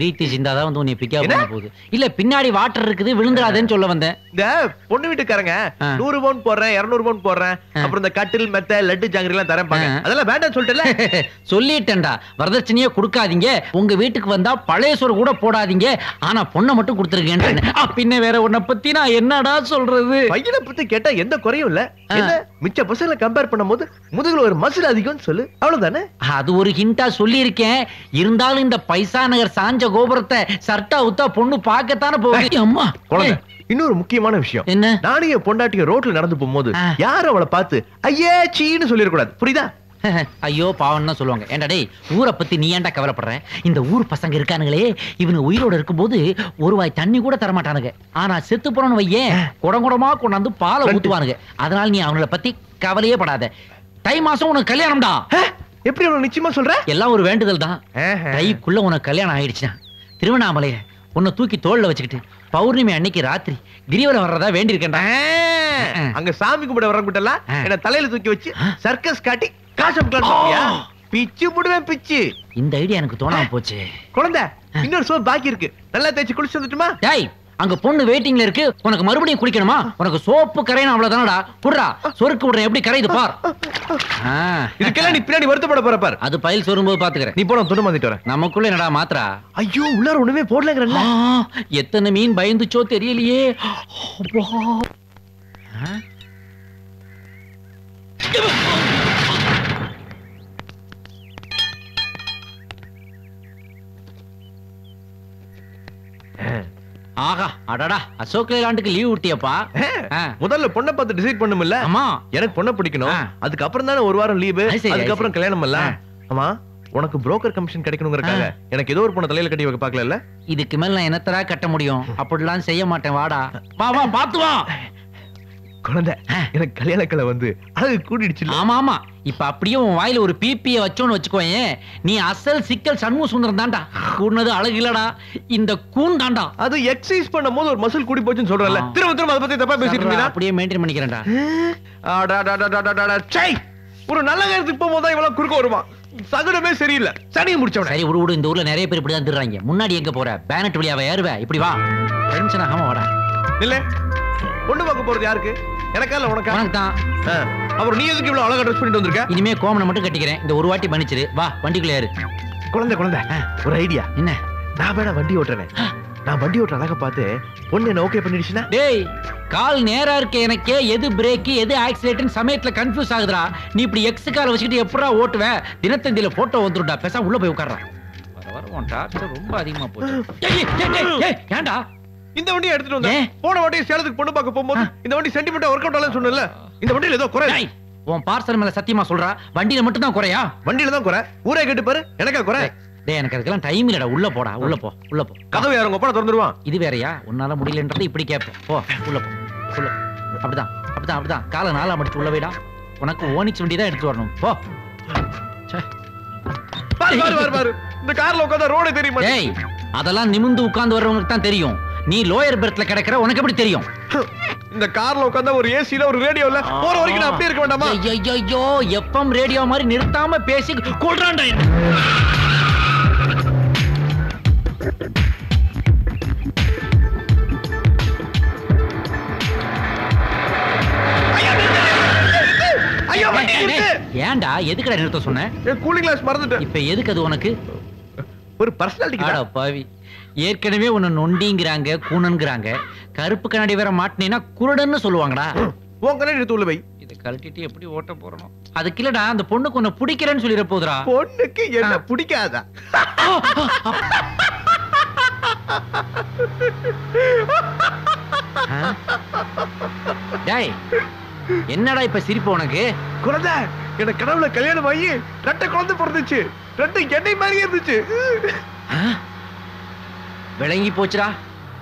பிரீத்தி சிந்தாதான் வந்து உன்னை பிக்கா? பண்ண போகுது. இல்ல பின்னாடி வாட்டர் இருக்குது விழுந்துடாதேன்னு சொல்ல வந்தேன். இந்த பொண்ணு வீட்டுக்காரங்க. நூறு பவுன் போடுறேன் இருநூறு பவுன் போடுறேன். அப்புறம் இந்த கட்டில் மெத்த லட்டு ஜாங்கிரி எல்லாம் தரேன். அதெல்லாம் வேண்டாம் சொல்லிட்டல சொல்லிட்டேன்டா. வரதட்சணையே கொடுக்காதீங்க. உங்க வீட்டுக்கு வந்தா பழைய சோறு கூட போடாதீங்க. ஆனா பொண்ணை மட்டும் கொடுத்துருக்கேன் பின்ன வேற உன்னை பத்தி நான் என்னடா சொல்றது? பையனை பத்தி கேட்டா எந்த குறையும் இல்ல. மிச்ச பசங்களை கம்பேர் பண்ணும்போது முதுகுல ஒரு மசில் அதிகம்னு சொல்லு. அவ்வளவுதானே? அது ஒரு ஹிண்டா சொல்லியிருக்கேன். இருந்தாலும் இந்த பைசா நகர் சாஞ்ச கோபுரத்தை சர்ட்டா உத்தா பொண்ணு பார்க்கத்தானே போகுது? அம்மா. குழந்தை இன்னொரு முக்கியமான விஷயம். என்ன? நானும் என் பொண்டாட்டிய ரோட்ல நடந்து போகும்போது ஆ. யாரும் அவளை பார்த்து ஐயே சீன்னு சொல்லிடக்கூடாது. புரியுதா? ஐயோ பாவம் தான் சொல்லுவாங்க. ஏன்டா டேய் ஊரை பத்தி நீ ஏன்டா கவலைப்படுற? இந்த ஊர் பசங்க இருக்கானுங்களே இவனு உயிரோட இருக்கும்போது ஒரு வாய் தண்ணி கூட தரமாட்டானுங்க. ஆனா செத்து போறோம்னு வையேன் குடங்குடமா கொண்டாந்து பாலை ஊத்துவானுங்க. அதனால நீ அவங்கள பத்தி கவலையே படாத. தை மாசம் உனக்கு கல்யாணம்டா. எப்படி அவளை நிச்சயமா சொல்ற? எல்லாம் ஒரு வேண்டுதல் தான். ஆஹா. தைக்குள்ள உனக்கு கல்யாணம் ஆயிடுச்சுன்னா திருவண்ணாமலைய உன்னை தூக்கி தோல்ல வச்சுக்கிட்டு பௌர்ணமி அன்னைக்கு ராத்திரி கிரிவலம் வர்றதா வேண்டியிருக்கேன்டா. ஆ, அங்க சாமி கும்பிட வரங்கிட்டலாம் ஆ. என்ன தலையில தூக்கி வச்சு சர்க்கஸ் காட்டி காசு பிச்சு புடுவேன் பிச்சு. இந்த ஐடியா எனக்கு தோணாம போச்சு. குழந்தை இன்னொரு சோப் பாக்கி இருக்கு. நல்லா தேய்ச்சி குளிச்சு வந்துட்டுமா? டேய் அங்க பொண்ணு வெயிட்டிங்ல இருக்கு. உனக்கு மறுபடியும் குளிக்கணுமா உனக்கு சோப்பு கரையணும் அவ்வளவுதானடா. புடுறா சொருக்கு விடுற எப்படி கரையுது பார். இதுக்கெல்லாம் நீ பின்னாடி வருத்தப்பட போற பார். அது பயில் சொரும்போது பாத்துக்கிறேன். நீ போல துண்டு வந்துட்டு வரேன். நமக்குள்ள என்னடா மாத்திரா? ஐயோ உள்ளார ஒண்ணுமே போடலங்கறல்ல. எத்தனை மீன் பயந்துச்சோ தெரியலையே. Yeah. ஆகா அடடா அசோக் லேலாண்டுக்கு லீவ் விட்டியப்பா. முதல்ல பொண்ணை பார்த்து டிசைட் பண்ணுமில்ல ஆமா. எனக்கு பொண்ணை பிடிக்கணும். அதுக்கப்புறம் தானே ஒரு வாரம் லீவு அதுக்கப்புறம். கல்யாணம் இல்ல. ஆமா உனக்கு புரோக்கர் கமிஷன் கிடைக்கணுங்கிறக்காக எனக்கு ஏதோ ஒரு பொண்ணை தலையில கட்டி வைக்க பாக்கல இதுக்கு மேல நான் என்னத்தரா கட்ட முடியும்? அப்படிலாம் செய்ய மாட்டேன் வாடா. வா வா பாத்து வா. குழந்தை. எனக்கு கல்யாண கலை வந்து அழகு கூட்டிடுச்சு ஆமா ஆமா இப்ப அப்படியே உன் வாயில ஒரு பிபிய வச்சோன்னு வச்சுக்கோயேன். நீ அசல் சிக்கல் சண்முக சுந்தரம் தான்டா. கூடுனது அழகு இல்லடா. இந்த கூன் தான்டா. அது எக்ஸசைஸ் பண்ணும் போது ஒரு மசில் கூடி போச்சுன்னு சொல்றல திரும்ப திரும்ப அதை பத்தி தப்பா பேசிட்டு இருந்தீங்க அப்படியே மெயின்டைன் பண்ணிக்கிறேன்டா. ஒரு நல்ல நேரத்துக்கு போகும்போது தான் இவ்வளவு குறுக்க வருமா? சகுனமே சரியில்லை. சனியை முடிச்சவன. சரி விடு விடு. இந்த ஊர்ல நிறைய பேர் இப்படிதான் திருறாங்க முன்னாடி எங்க போற? பேனட் வழியாவ ஏறுவ. இப்படி வா. டென்ஷன் ஆகாம வாடா. இல்ல பொண்ணு பார்க்க போறது யாருக்கு? எனக்கா இல்ல உனக்கா? உனக்கு தான் ஆ. அப்புறம் நீ எதுக்கு இவ்வளவு அழகா ட்ரெஸ் பண்ணிட்டு வந்திருக்க? இனிமே கோமனை மட்டும் கட்டிக்கிறேன். இந்த ஒரு வாட்டி மன்னிச்சிரு வா வண்டிக்குள்ள ஏறு. குழந்தை குழந்தை. ஒரு ஐடியா என்ன? நான் வேணா வண்டி ஓட்டுறேன். நான் வண்டி ஓட்டுற அழகா பார்த்து பொண்ணு என்ன ஓகே பண்ணிடுச்சுன்னா? டேய் கால் நேரா இருக்க எனக்கே. எது பிரேக் எது ஆக்சிலேட்டர் சமயத்துல கன்ஃபியூஸ் ஆகுதுடா. நீ இப்படி எக்ஸ் கால வச்சுக்கிட்டு எப்படா ஓட்டுவ? தினத்தந்தியில போட்டோ வந்துருடா பேசாம உள்ள போய் உட்கார்றா வர வர உன் டார்ச்சர் ரொம்ப அதிகமா போச்சு. ஏய், இந்த வண்டியை எடுத்துட்டு வந்தேன். போன வாட்டி சேலத்துக்கு பொண்ணு பார்க்க போகும்போது இந்த வண்டி சென்டிமெண்டா ஒர்க் அவுட் ஆகலன்னு சொன்னல இந்த வண்டியில ஏதோ குறை. உன் பார்சல் மேல சத்தியமா சொல்றா வண்டியில மட்டும் தான் குறையா? வண்டியில தான் குறை. ஊரே கேட்டு பாரு எனக்கா குறை. டேய் எனக்கு அதுக்கெல்லாம் டைம் இல்லடா உள்ள போடா உள்ள போ உள்ள போ. கதவு யாரும் ஒப்பனை திறந்துருவான் இது வேறயா? உன்னால முடியலன்றது இப்படி கேட்போம் போ உள்ள போ உள்ள. அப்படிதான் அப்படிதான் அப்படிதான். காலை நாளா மடிச்சு உள்ள வைடா. உனக்கு ஓனிக்ஸ் வண்டி தான் எடுத்து வரணும். போ. பாரு பாரு பாரு இந்த கார்ல உட்கார்ந்தா ரோடே தெரியுமா டேய் அதெல்லாம் நிமிந்து உட்கார்ந்து வர்றவங்களுக்கு தான் தெரியும். நீ லோயர் பெர்த்ல கிடக்குற உனக்கு எப்படி தெரியும்? இந்த கார்ல உட்கார்ந்தா ஒரு ஏசில ஒரு ரேடியோல போற வரைக்கும் நான் அப்படியே இருக்க வேண்டாமா? ஐயோ எஃப்எம் ரேடியோ மாதிரி நிறுத்தாம பேசி கொள்றான்டா. ஐயோ ஏன்டா எதுக்குடா நிறுத்த சொன்னேன் கூலிங் கிளாஸ் மறந்துட்டேன். இப்ப எதுக்கு அது உனக்கு? ஒரு பர்சனாலிட்டி பாவி. ஏற்கனவே உன்னை நொண்டிங்கிறாங்க கூணன்கிறாங்க கருப்பு கண்ணாடி வேற மாட்டினீன்னா குருடன்னு சொல்லுவாங்கடா. உன் கண்ணாடி எடுத்து உள்ள வை. இதை கழட்டிட்டு எப்படி ஓட்ட போறணும்? அதுக்கு இல்லடா அந்த பொண்ணுக்கு உன்னை பிடிக்கிறேன்னு சொல்லிட போதுடா. பொண்ணுக்கு என்ன பிடிக்காதா? டேய் என்னடா இப்ப சிரிப்பு உனக்கு? குழந்தை எனக்கு கனவுல கல்யாணம் ஆகி ரெட்டை குழந்தை பிறந்துச்சு. ரெட்டை எண்ணெய் மாதிரியே இருந்துச்சு. விளங்கி போச்சுடா.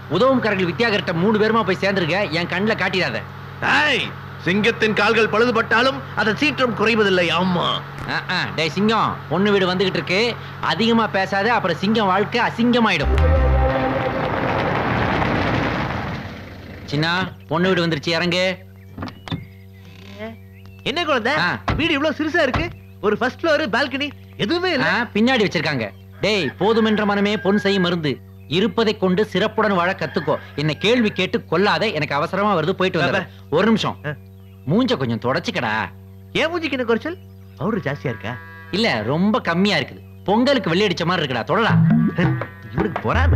உதவும் கரங்கள் வித்யாகர்ட்ட மூணு பேருமா போய் சேர்ந்துருக்க என் கண்ணுல காட்டிடாத. சிங்கத்தின் கால்கள் பழுதுபட்டாலும் அதன் சீற்றம் குறைவதில்லை ஆ, டேய் சிங்கம் பொண்ணு வீடு வந்துகிட்டு இருக்கு. அதிகமா பேசாத அப்புறம் சிங்கம் வாழ்க்கை அசிங்கமாயிடும். சின்ன பொண்ணு வீடு வந்துருச்சு இறங்கு. என்ன குழந்தை. வீடு இவ்வளவு சிறுசா இருக்கு. ஒரு ஃபர்ஸ்ட் ஃப்ளோர் பால்கனி எதுவுமே இல்ல. பின்னாடி வச்சிருக்காங்க. டேய் போதுமென்ற மனமே பொன் செய்யும் மருந்து. இருப்பதை கொண்டு சிறப்புடன் வாழ கத்துக்கோ. என்ன கேள்வி கேட்டு கொல்லாத எனக்கு அவசரமா வருது. போயிட்டு வந்த ஒரு நிமிஷம். மூஞ்ச கொஞ்சம் தொடச்சுக்கடா. ஏன் மூஞ்சிக்கு என்ன குறைச்சல்? பவுடர் ஜாஸ்தியா இருக்கா? இல்ல ரொம்ப கம்மியா இருக்குது. பொங்கலுக்கு வெள்ளை அடிச்ச மாதிரி இருக்குடா. தொடடா இவனுக்கு பொறாம?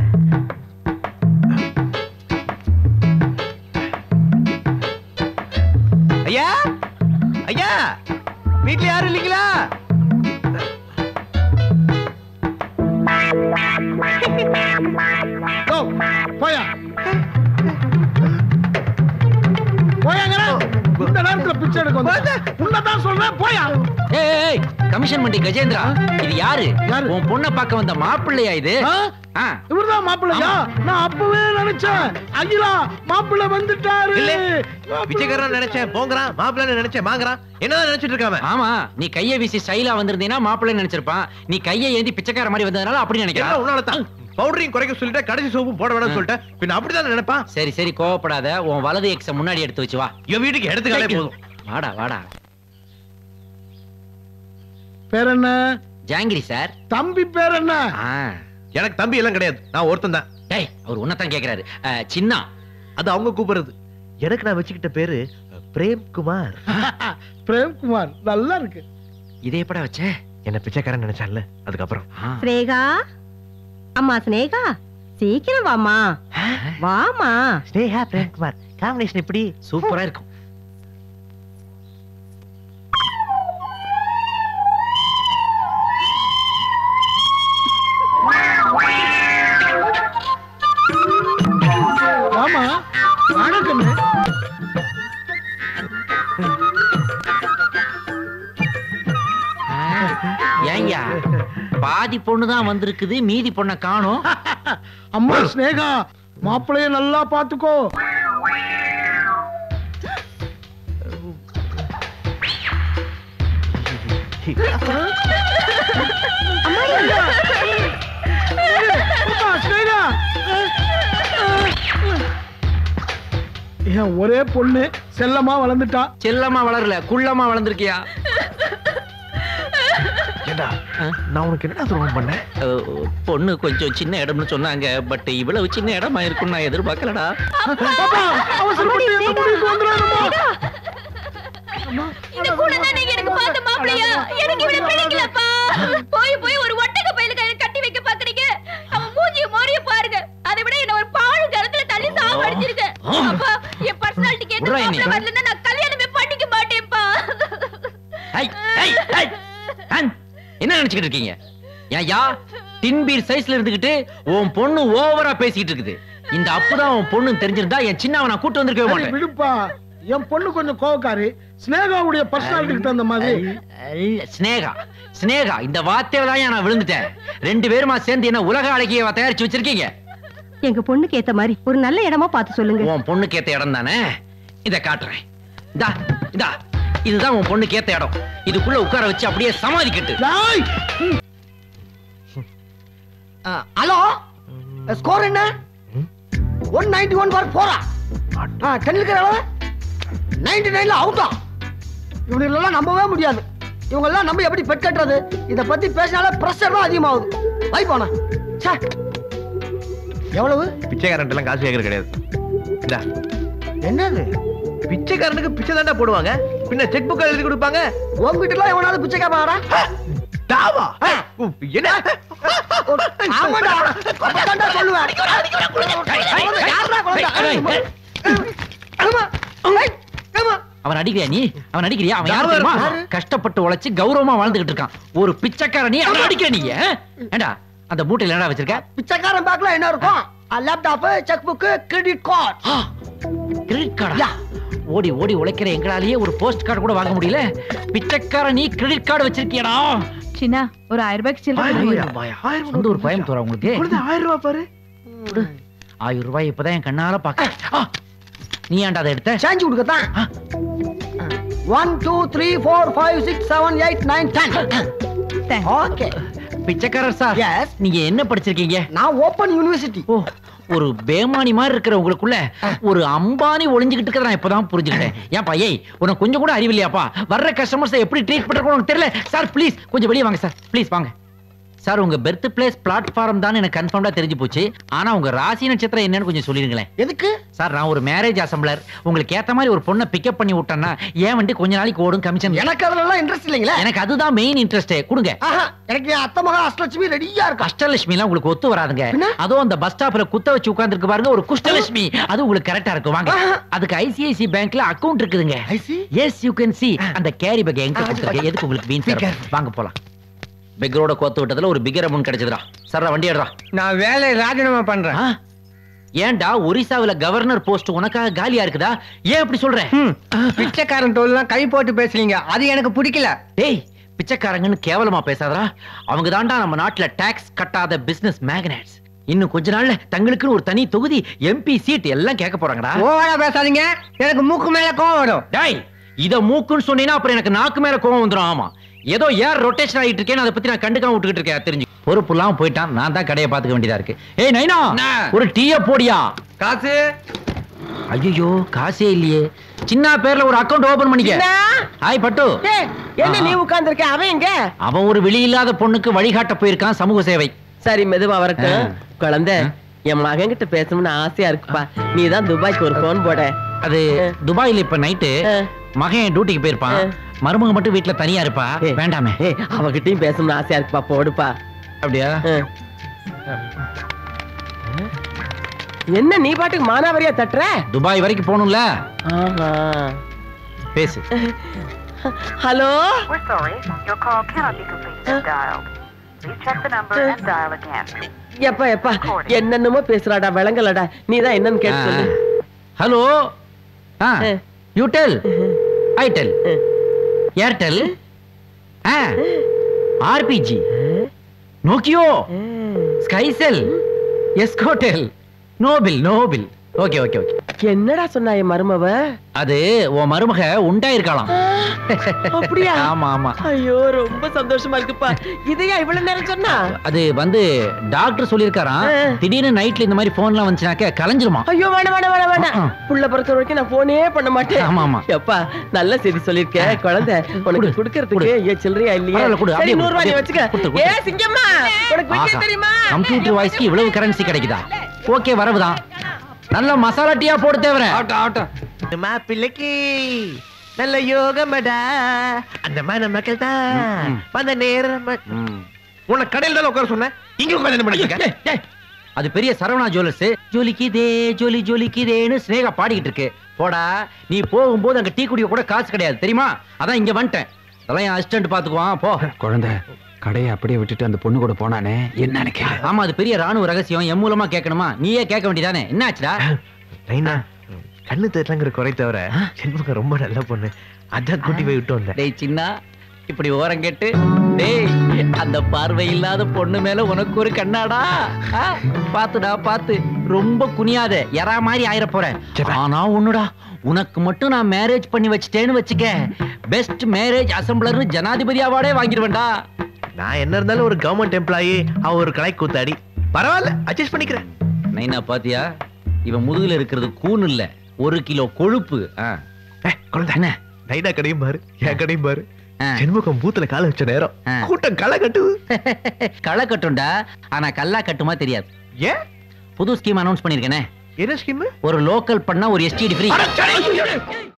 ஐயா? ஐயா? வீட்ல யாரும் இல்லீங்களா? போயா போயாங்கடா இந்த நேரத்துல பிச்சை எடுக்க வந்து உன்னதான் சொல்றேன் போயா. ஏய், கமிஷன் மண்டி கஜேந்திரா. இது யாரு? உன் பொண்ணை பார்க்க வந்த மாப்பிள்ளையா இது. இவர்தான் மாப்பிள்ளையா? நான் அப்பவே நினைச்சேன். அகிலா மாப்பிள்ளை வந்துட்டாரு. பிச்சைக்காரன் நினைச்சேன். போங்கறான் மாப்பிள்ளை நினைச்சேன். வாங்குறான் என்னதான் நினைச்சிட்டு இருக்காம ஆமா. நீ கைய வீசி ஸ்டைலா வந்திருந்தீனா மாப்பிள்ளை நினைச்சிருப்பான். நீ கையை ஏந்தி பிச்சைக்கார மாதிரி வந்ததுனால அப்படி நினைக்கிறான் உன்னால தான் பவுடரையும் குறைக்க சொல்லிட்டு கடைசி சோப்பும் போட வேணாம்னு சொல்லிட்டேன் பின்ன அப்படிதான் நினைப்பான் சரி சரி கோவப்படாத. உன் வலது எக்ஸ முன்னாடி எடுத்து வச்சு வா. என் வீட்டுக்கு எடுத்துக்காலே போதும். வாடா வாடா. பேர் என்ன? ஜாங்கிரி சார். தம்பி பேர் என்ன? எனக்கு தம்பி எல்லாம் கிடையாது. நான் ஒருத்தன் தான். டேய் அவர் உன்னதான் கேக்குறாரு. சின்னா. அது அவங்க கூப்பிடுறது. எனக்கு நான் வச்சுக்கிட்ட பேரு பிரேம் குமார் பிரேம்குமார் நல்லா இருக்கு. இதே எப்படா வச்ச? என்ன பிச்சைக்காரன் நினைச்சான்ல அதுக்கப்புறம். ஸ்னேகா அம்மா ஸ்னேகா சீக்கிரம் வாமா வாமா ஸ்னேகா பிரேம்குமார் காம்பினேஷன் எப்படி? சூப்பரா இருக்கும். பாதி பொண்ணு தான் வந்திருக்குது மீதி பொண்ணை காணோம். அம்மா ஸ்னேகா மாப்பிளைய நல்லா பாத்துக்கோ ஒரே பொண்ணு செல்லமா வளர்ந்துட்டா? செல்லமா வளரல குள்ளமா வளர்ந்துருக்கியா? ஏண்டா நான் உனக்கு என்னடா துரோகம் பண்ணேன்? பொண்ணு கொஞ்சம் சின்ன இடம்னு சொன்னாங்க பட் இவ்வளவு சின்ன இடமா இருக்கும்னு நான் எதிர்பார்க்கலடா. போய் போய் ஒரு ஒட்டக பையில கட்டி வைக்க பாக்குறீங்க. அவன் மூஞ்சிய மோரிய பாருங்க. அதை விட என்ன ஒரு பாழு கரத்துல தள்ளி சாவு அடிச்சிருக்க அப்பா என் பர்சனாலிட்டி கேட்டு வரலன்னா நான் கல்யாணமே பண்ணிக்க மாட்டேன்ப்பா. ஐ, ஐ, ஐ. என்ன நினைச்சுக்கிட்டு இருக்கீங்க? ஏன்யா டின்பீர் சைஸ்ல இருந்துகிட்டு உன் பொண்ணு ஓவரா பேசிக்கிட்டு இருக்குது. இந்த அப்புதான் உன் பொண்ணு தெரிஞ்சிருந்தா என் சின்னவன் நான் கூட்டு வந்திருக்கவே மாட்டேன். விடுப்பா. என் பொண்ணு கொஞ்சம் கோவக்காரி. ஸ்னேகாவுடைய பர்சனாலிட்டிக்கு தகுந்த மாதிரி. சினேகா சினேகா இந்த வார்த்தையில தான் நான் விழுந்துட்டேன். ரெண்டு பேருமா சேர்ந்து என்ன உலக அழகிய தயாரிச்சு வச்சிருக்கீங்க? எங்க பொண்ணுக்கு ஏத்த மாதிரி ஒரு நல்ல இடமா பார்த்து சொல்லுங்க. உன் பொண்ணுக்கு ஏத்த இடம் தானே? இத காட்டுறேன். இந்தா இந்தா. இதுதான் உன் பொண்ணுக்கு ஏத்த இடம். இதுக்குள்ள உட்கார வச்சு அப்படியே சமாதிக்கட்டு. ஹலோ? ஸ்கோர் என்ன? ஒன் நைன்டி ஒன் பார் போரா டென்னுக்கு நைன்டி நைன்ல அவுட்டா இவனுங்களெல்லாம் நம்பவே முடியாது. இவங்கெல்லாம் நம்ம எப்படி பெட் கட்டுறது? இத பத்தி பேசினாலே பிரஷர் தான் அதிகமாகுது. வை போனா. ச்சே. எவ்வளவு? பிச்சைக்காரன் எல்லாம் காசு கேட்கறது கிடையாது. என்னது? பிச்சைக்காரனுக்கு பிச்சை தாண்டா போடுவாங்க? பின்ன செக் புக் எழுதி கொடுப்பாங்க. உங்ககிட்ட எல்லாம் எவனாவது பிச்சை கேட்பாடா தாவா என்ன? ஆமாடா. அப்பதான்டா சொல்லுவேன் யாருடா குழந்தை? ஆமா. ஆமா. அவன் அடிக்கிறியா நீ? அவன் அடிக்கிறியா அவன் யாரு யாரு? தெரியுமா? யாரு? கஷ்டப்பட்டு உழைச்சு கௌரவமா வாழ்ந்துகிட்டு இருக்கான். ஒரு பிச்சைக்கார நீ அவன் அடிக்கிற நீ? ஏண்டா அந்த மூட்டையில என்னடா வச்சிருக்க? பிச்சைக்காரன் பேக்ல என்ன இருக்கும்? Laptop cheque book credit card credit கார்டா ஓடி ஓடி உழைக்கிற எங்களாலேயே ஒரு போஸ்ட் கார்டு கூட வாங்க முடியல. பிச்சைக்கார நீ கிரெடிட் கார்டு வச்சிருக்கியடா. சின்ன ஒரு ஆயிரம் ரூபாய்க்கு சில்லறை ஒரு கோயம்புத்தூரா உங்களுக்கு? ஆயிரம் ரூபாய் பாரு. ஆயிரம் ரூபாய் இப்பதான் என் கண்ணால பாக்க நீ ஏன்டா அதை எடுத்த? சேஞ்ச் கொடுக்கத்தான். One two three four five six seven eight nine ten okay பிச்சைக்காரர் sir. நீங்க என்ன படிச்சிருக்கீங்க? நான் ஓபன் யூனிவர்சிட்டி ஓ ஒரு பேமானி மாதிரி இருக்கிற உங்களுக்குள்ள ஒரு அம்பானி ஒளிஞ்சுக்கிட்டு இருக்கிறத நான் இப்பதான் புரிஞ்சுக்கிட்டேன். ஏன் பையை உனக்கு கொஞ்சம் கூட அறிவில்லையாப்பா வர்ற கஸ்டமர்ஸ் எப்படி ட்ரீட் பண்றோம் உனக்கு தெரியல. சார் ப்ளீஸ் கொஞ்சம் வெளியே வாங்க சார். ப்ளீஸ் வாங்க. சார் உங்க பெர்த் பிளேஸ் பிளாட்ஃபார்ம் தான் எனக்கு கன்ஃபார்ம்டா தெரிஞ்சு போச்சு. ஆனா உங்க ராசி நட்சத்திரம் என்னன்னு கொஞ்சம் சொல்லிருங்களேன் எதுக்கு? சார் நான் ஒரு மேரேஜ் அசம்பிளர் உங்களுக்கு ஏத்த மாதிரி ஒரு பொண்ணை பிக்கப் பண்ணி விட்டேன்னா ஏன் வண்டி கொஞ்ச நாளைக்கு ஓடும் கமிஷன் எனக்கு அதுல எல்லாம் இன்ட்ரெஸ்ட் இல்லைங்களே? எனக்கு அதுதான் மெயின் இன்ட்ரெஸ்ட் கொடுங்க. எனக்கு என் அத்தை மகா அஷ்டலட்சுமி ரெடியா இருக்கா? அஷ்டலட்சுமி எல்லாம் உங்களுக்கு ஒத்து வராதுங்க. அதுவும் அந்த பஸ் ஸ்டாப்ல குத்த வச்சு உட்கார்ந்துருக்கு பாருங்க ஒரு குஷ்டலட்சுமி. அது உங்களுக்கு கரெக்டா இருக்கும். வாங்க. அதுக்கு ஐசிஐசி பேங்க்ல அக்கவுண்ட் இருக்குதுங்க. எஸ் யூ கேன் சி அந்த கேரி பேக் எங்க கொடுத்துருக்கு எதுக்கு உங்களுக்கு வீண் வாங்க போலாம். பெக்கரோட கோத்து விட்டதுல ஒரு பிகர் அமௌண்ட் கிடைச்சதுடா. சார் வண்டி எடுறா நான் வேலையை ராஜினாமா பண்றேன். ஏன்டா ஒரிசாவுல கவர்னர் போஸ்ட் உனக்காக காலியா இருக்குதா? ஏன் இப்படி சொல்ற? பிச்சைக்காரன் தோல்லாம் கை போட்டு பேசுறீங்க அது எனக்கு பிடிக்கல. டேய் பிச்சைக்காரங்கன்னு கேவலமா பேசாதடா. அவங்க தான்டா நம்ம நாட்டுல டாக்ஸ் கட்டாத பிசினஸ் மேக்னட்ஸ் இன்னும் கொஞ்ச நாள்ல தங்களுக்குன்னு ஒரு தனி தொகுதி எம்பி சீட் எல்லாம் கேட்க போறாங்கடா. ஓவரா பேசாதீங்க. எனக்கு மூக்கு மேல கோவம் வரும். டேய் இத மூக்குன்னு சொன்னீங்கன்னா அப்புறம் எனக்கு நாக்கு மேல கோவம் வந்துரும். ஆமா. ஏதோ ஏர் ரொட்டேஷன் ஆகிட்டு இருக்கேன்னு அதை பத்தி நான் கண்டுக்காம விட்டுக்கிட்டு இருக்கேன் தெரிஞ்சு? பொறுப்பு இல்லாம போயிட்டான். நான் தான் கடையை பாத்துக்க வேண்டியதா இருக்கு. ஏய் நைனா ஒரு டீய போடியா? காசு? ஐயோ காசே இல்லையே. சின்ன பேர்ல ஒரு அக்கவுண்ட் ஓபன் பண்ணிக்க? ஹாய் பட்டு. என்ன நீ உட்கார்ந்திருக்க? அவன் எங்க? அவன் ஒரு வெளி இல்லாத பொண்ணுக்கு வழிகாட்ட போயிருக்கான் சமூக சேவை. சரி மெதுவா வரட்டும் குழந்தை என் மகன் கிட்ட பேசணும்னு ஆசையா இருக்குப்பா. நீ தான் துபாய்க்கு ஒரு போன் போட அது துபாயில இப்ப நைட்டு மகன் டியூட்டிக்கு போயிருப்பான். மருமக மட்டும் வீட்டுல தனியா இருப்பா? வேண்டாமே. அவகிட்டயும் பேசணும்னு ஆசையா இருக்குப்பா போடுப்பா. அப்படியா? என்ன நீ பாட்டுக்கு மானாவரியா தட்டுற? துபாய் வரைக்கும் போகணும்ல? பேசு. ஹலோ. எப்பா எப்பா என்னென்னமோ பேசுறாடா விளங்கலடா. நீ தான் என்னன்னு கேட்டு hello? You tell I tell Airtel RPG Nokia Skycell Escotel நோபில் நோபில். Okay okay okay. என்னடா சொன்னா என் மருமவ? அது உன் மருமக உண்டாயிருக்கலாம் அப்படியா? ஆமா ஆமா. ஐயோ ரொம்ப சந்தோஷமா இருக்குப்பா. இதையா இவ்வளவு நேரம் சொன்னா? அது வந்து டாக்டர் சொல்லியிருக்காராம். திடீர்னு நைட்ல இந்த மாதிரி போன்லாம் வந்துச்சுனாக்க கலைஞ்சிருமா? ஐயோ வேணாம் வேணாம் வேணாம் வேணாம். புள்ள பிறக்கிற வரைக்கும் நான் போனே பண்ண மாட்டேன். ஆமா, ஆமா. எப்பா நல்ல செய்தி சொல்லிருக்க குழந்தை உனக்கு குடுக்கறதுக்கு ஏன் சில்லறையா இல்லையா? சரி நூறு ரூபாய் வச்சுக்க. ஏ சிங்கம்மா உனக்கு தெரியுமா? கம்ப்யூட்டர் வாய்ஸ்க்கு இவ்வளவு கரன்சி கிடைக்குதா? ஓகே வரவுதான். நல்ல மசாலா டீயா போட்டு தேவர. மாப்பிள்ளைக்கு நல்ல யோகமடா அந்த மான மக்கள் தான் வந்த நேரம் உன்னை கடையில் தான் உட்கார சொன்னேன்? இங்க என்ன பண்ணிருக்க அது பெரிய சரவணா ஜுவல்லர்ஸ் ஜொலிக்குதே ஜொலி ஜொலிக்குதேன்னு ஸ்னேகா பாடிக்கிட்டு இருக்கு. போடா நீ போகும்போது அங்க டீ குடிக்க கூட காசு கிடையாது தெரியுமா? அதான் இங்க வந்துட்டேன். அதெல்லாம் என் அசிஸ்டன்ட் பாத்துக்குவான் போ. குழந்தை கடையை அப்படியே விட்டுட்டு அந்த பொண்ணு கூட போனானே என்னன்னு கேளு. ஆமா அது பெரிய ராணுவ ரகசியம். என் மூலமா கேட்கணுமா? நீயே கேட்க வேண்டியதானே? என்ன ஆச்சுடா நைனா கண்ணு தெரியலங்கிற குறை தவிர செண்பகம் ரொம்ப நல்ல பொண்ணு. அதான் கூட்டி போய் விட்டு வந்தேன். டேய் சின்ன இப்படி ஓரம் கேட்டு டேய் அந்த பார்வை இல்லாத பொண்ணு மேல உனக்கு ஒரு கண்ணாடா? பாத்துடா பாத்து. ரொம்ப குனியாத எறா மாதிரி ஆயிர போறேன் ஆனா ஒண்ணுடா உனக்கு மட்டும் நான் மேரேஜ் பண்ணி வச்சிட்டேன்னு வச்சுக்க பெஸ்ட் மேரேஜ் அசம்பிளர்னு ஜனாதிபதி அவார்டே வாங்கிடுவேன்டா. நான் என்ன இருந்தாலும் ஒரு கவர்மெண்ட் எம்ப்ளாயி அவ ஒரு கலை கூத்தாடி. பரவாயில்ல அட்ஜஸ்ட் பண்ணிக்கிறேன். நைனா பாத்தியா? இவன் முதுகுல இருக்கிறது கூன் இல்ல ஒரு கிலோ கொழுப்பு. குழந்தை. நைனா கடையும் பாரு என் கடையும் பாரு. செண்பகம் பூத்துல கால வச்ச நேரம். கூட்டம் களை கட்டுது. களை கட்டும்டா ஆனா கல்லா கட்டுமா தெரியாது. ஏன்? புது ஸ்கீம் அனௌன்ஸ் பண்ணிருக்கேனே. என்ன ஸ்கீம் ஒரு லோக்கல் பண்ணா ஒரு எஸ்டிடி ஃப்ரீ